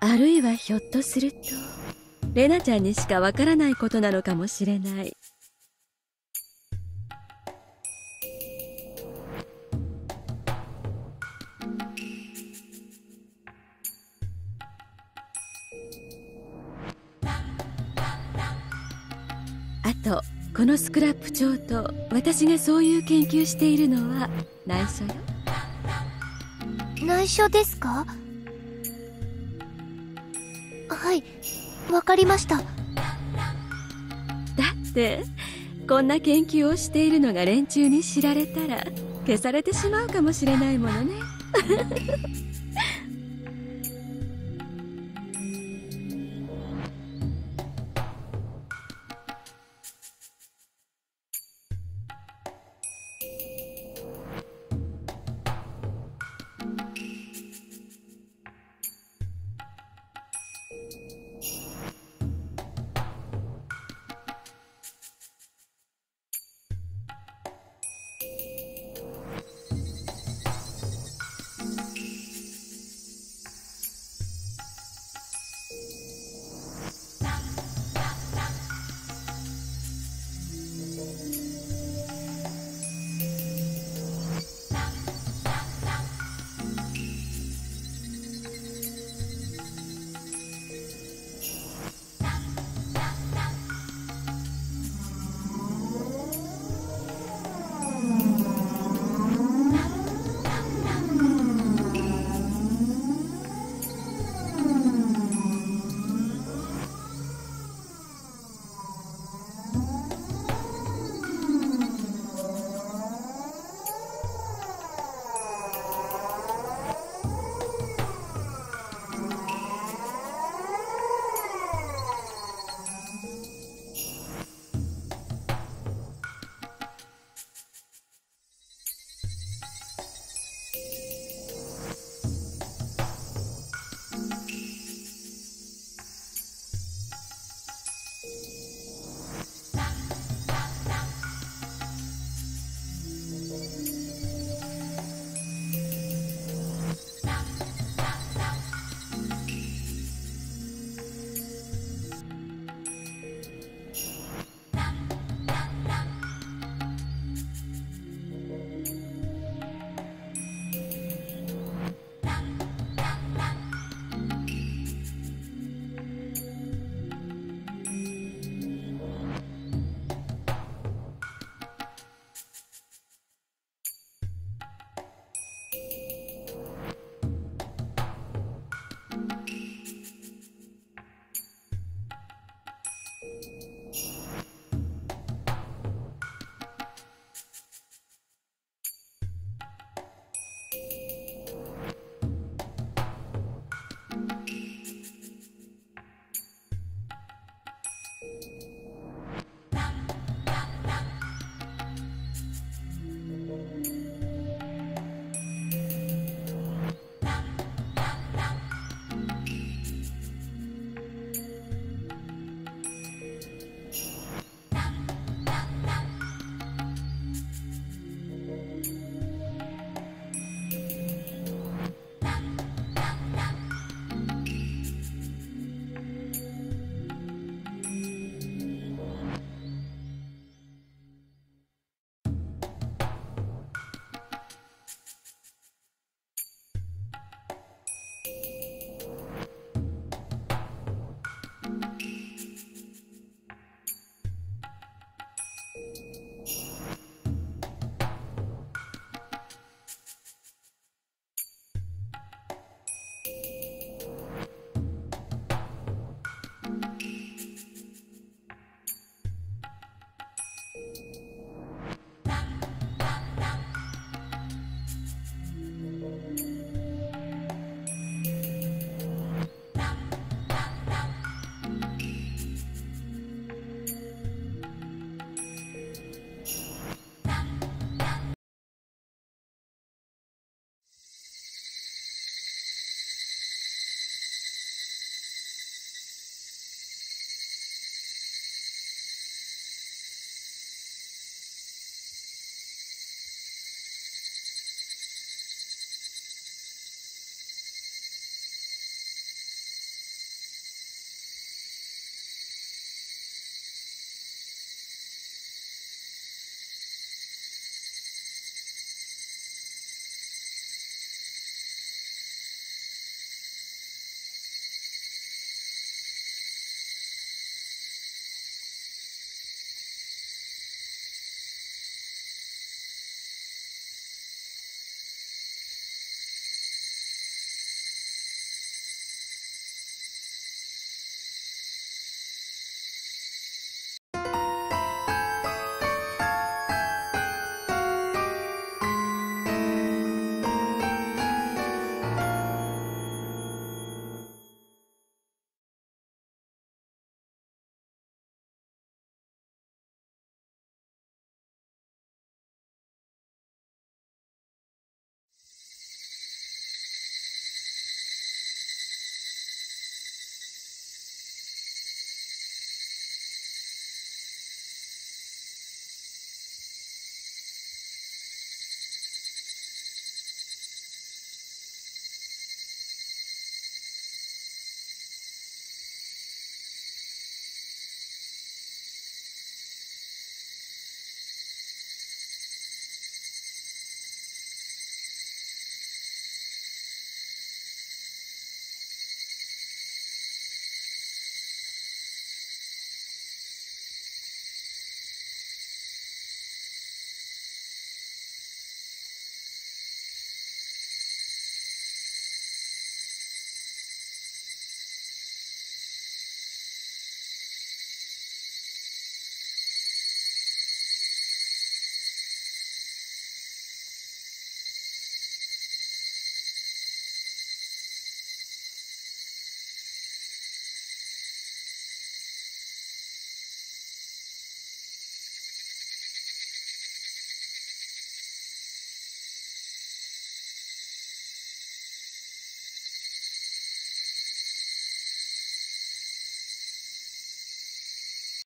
あるいはひょっとすると。レナちゃんにしかわからないことなのかもしれない。あとこのスクラップ帳と私がそういう研究しているのは内緒よ。内緒ですか？はい。わかりました。だってこんな研究をしているのが連中に知られたら消されてしまうかもしれないものね。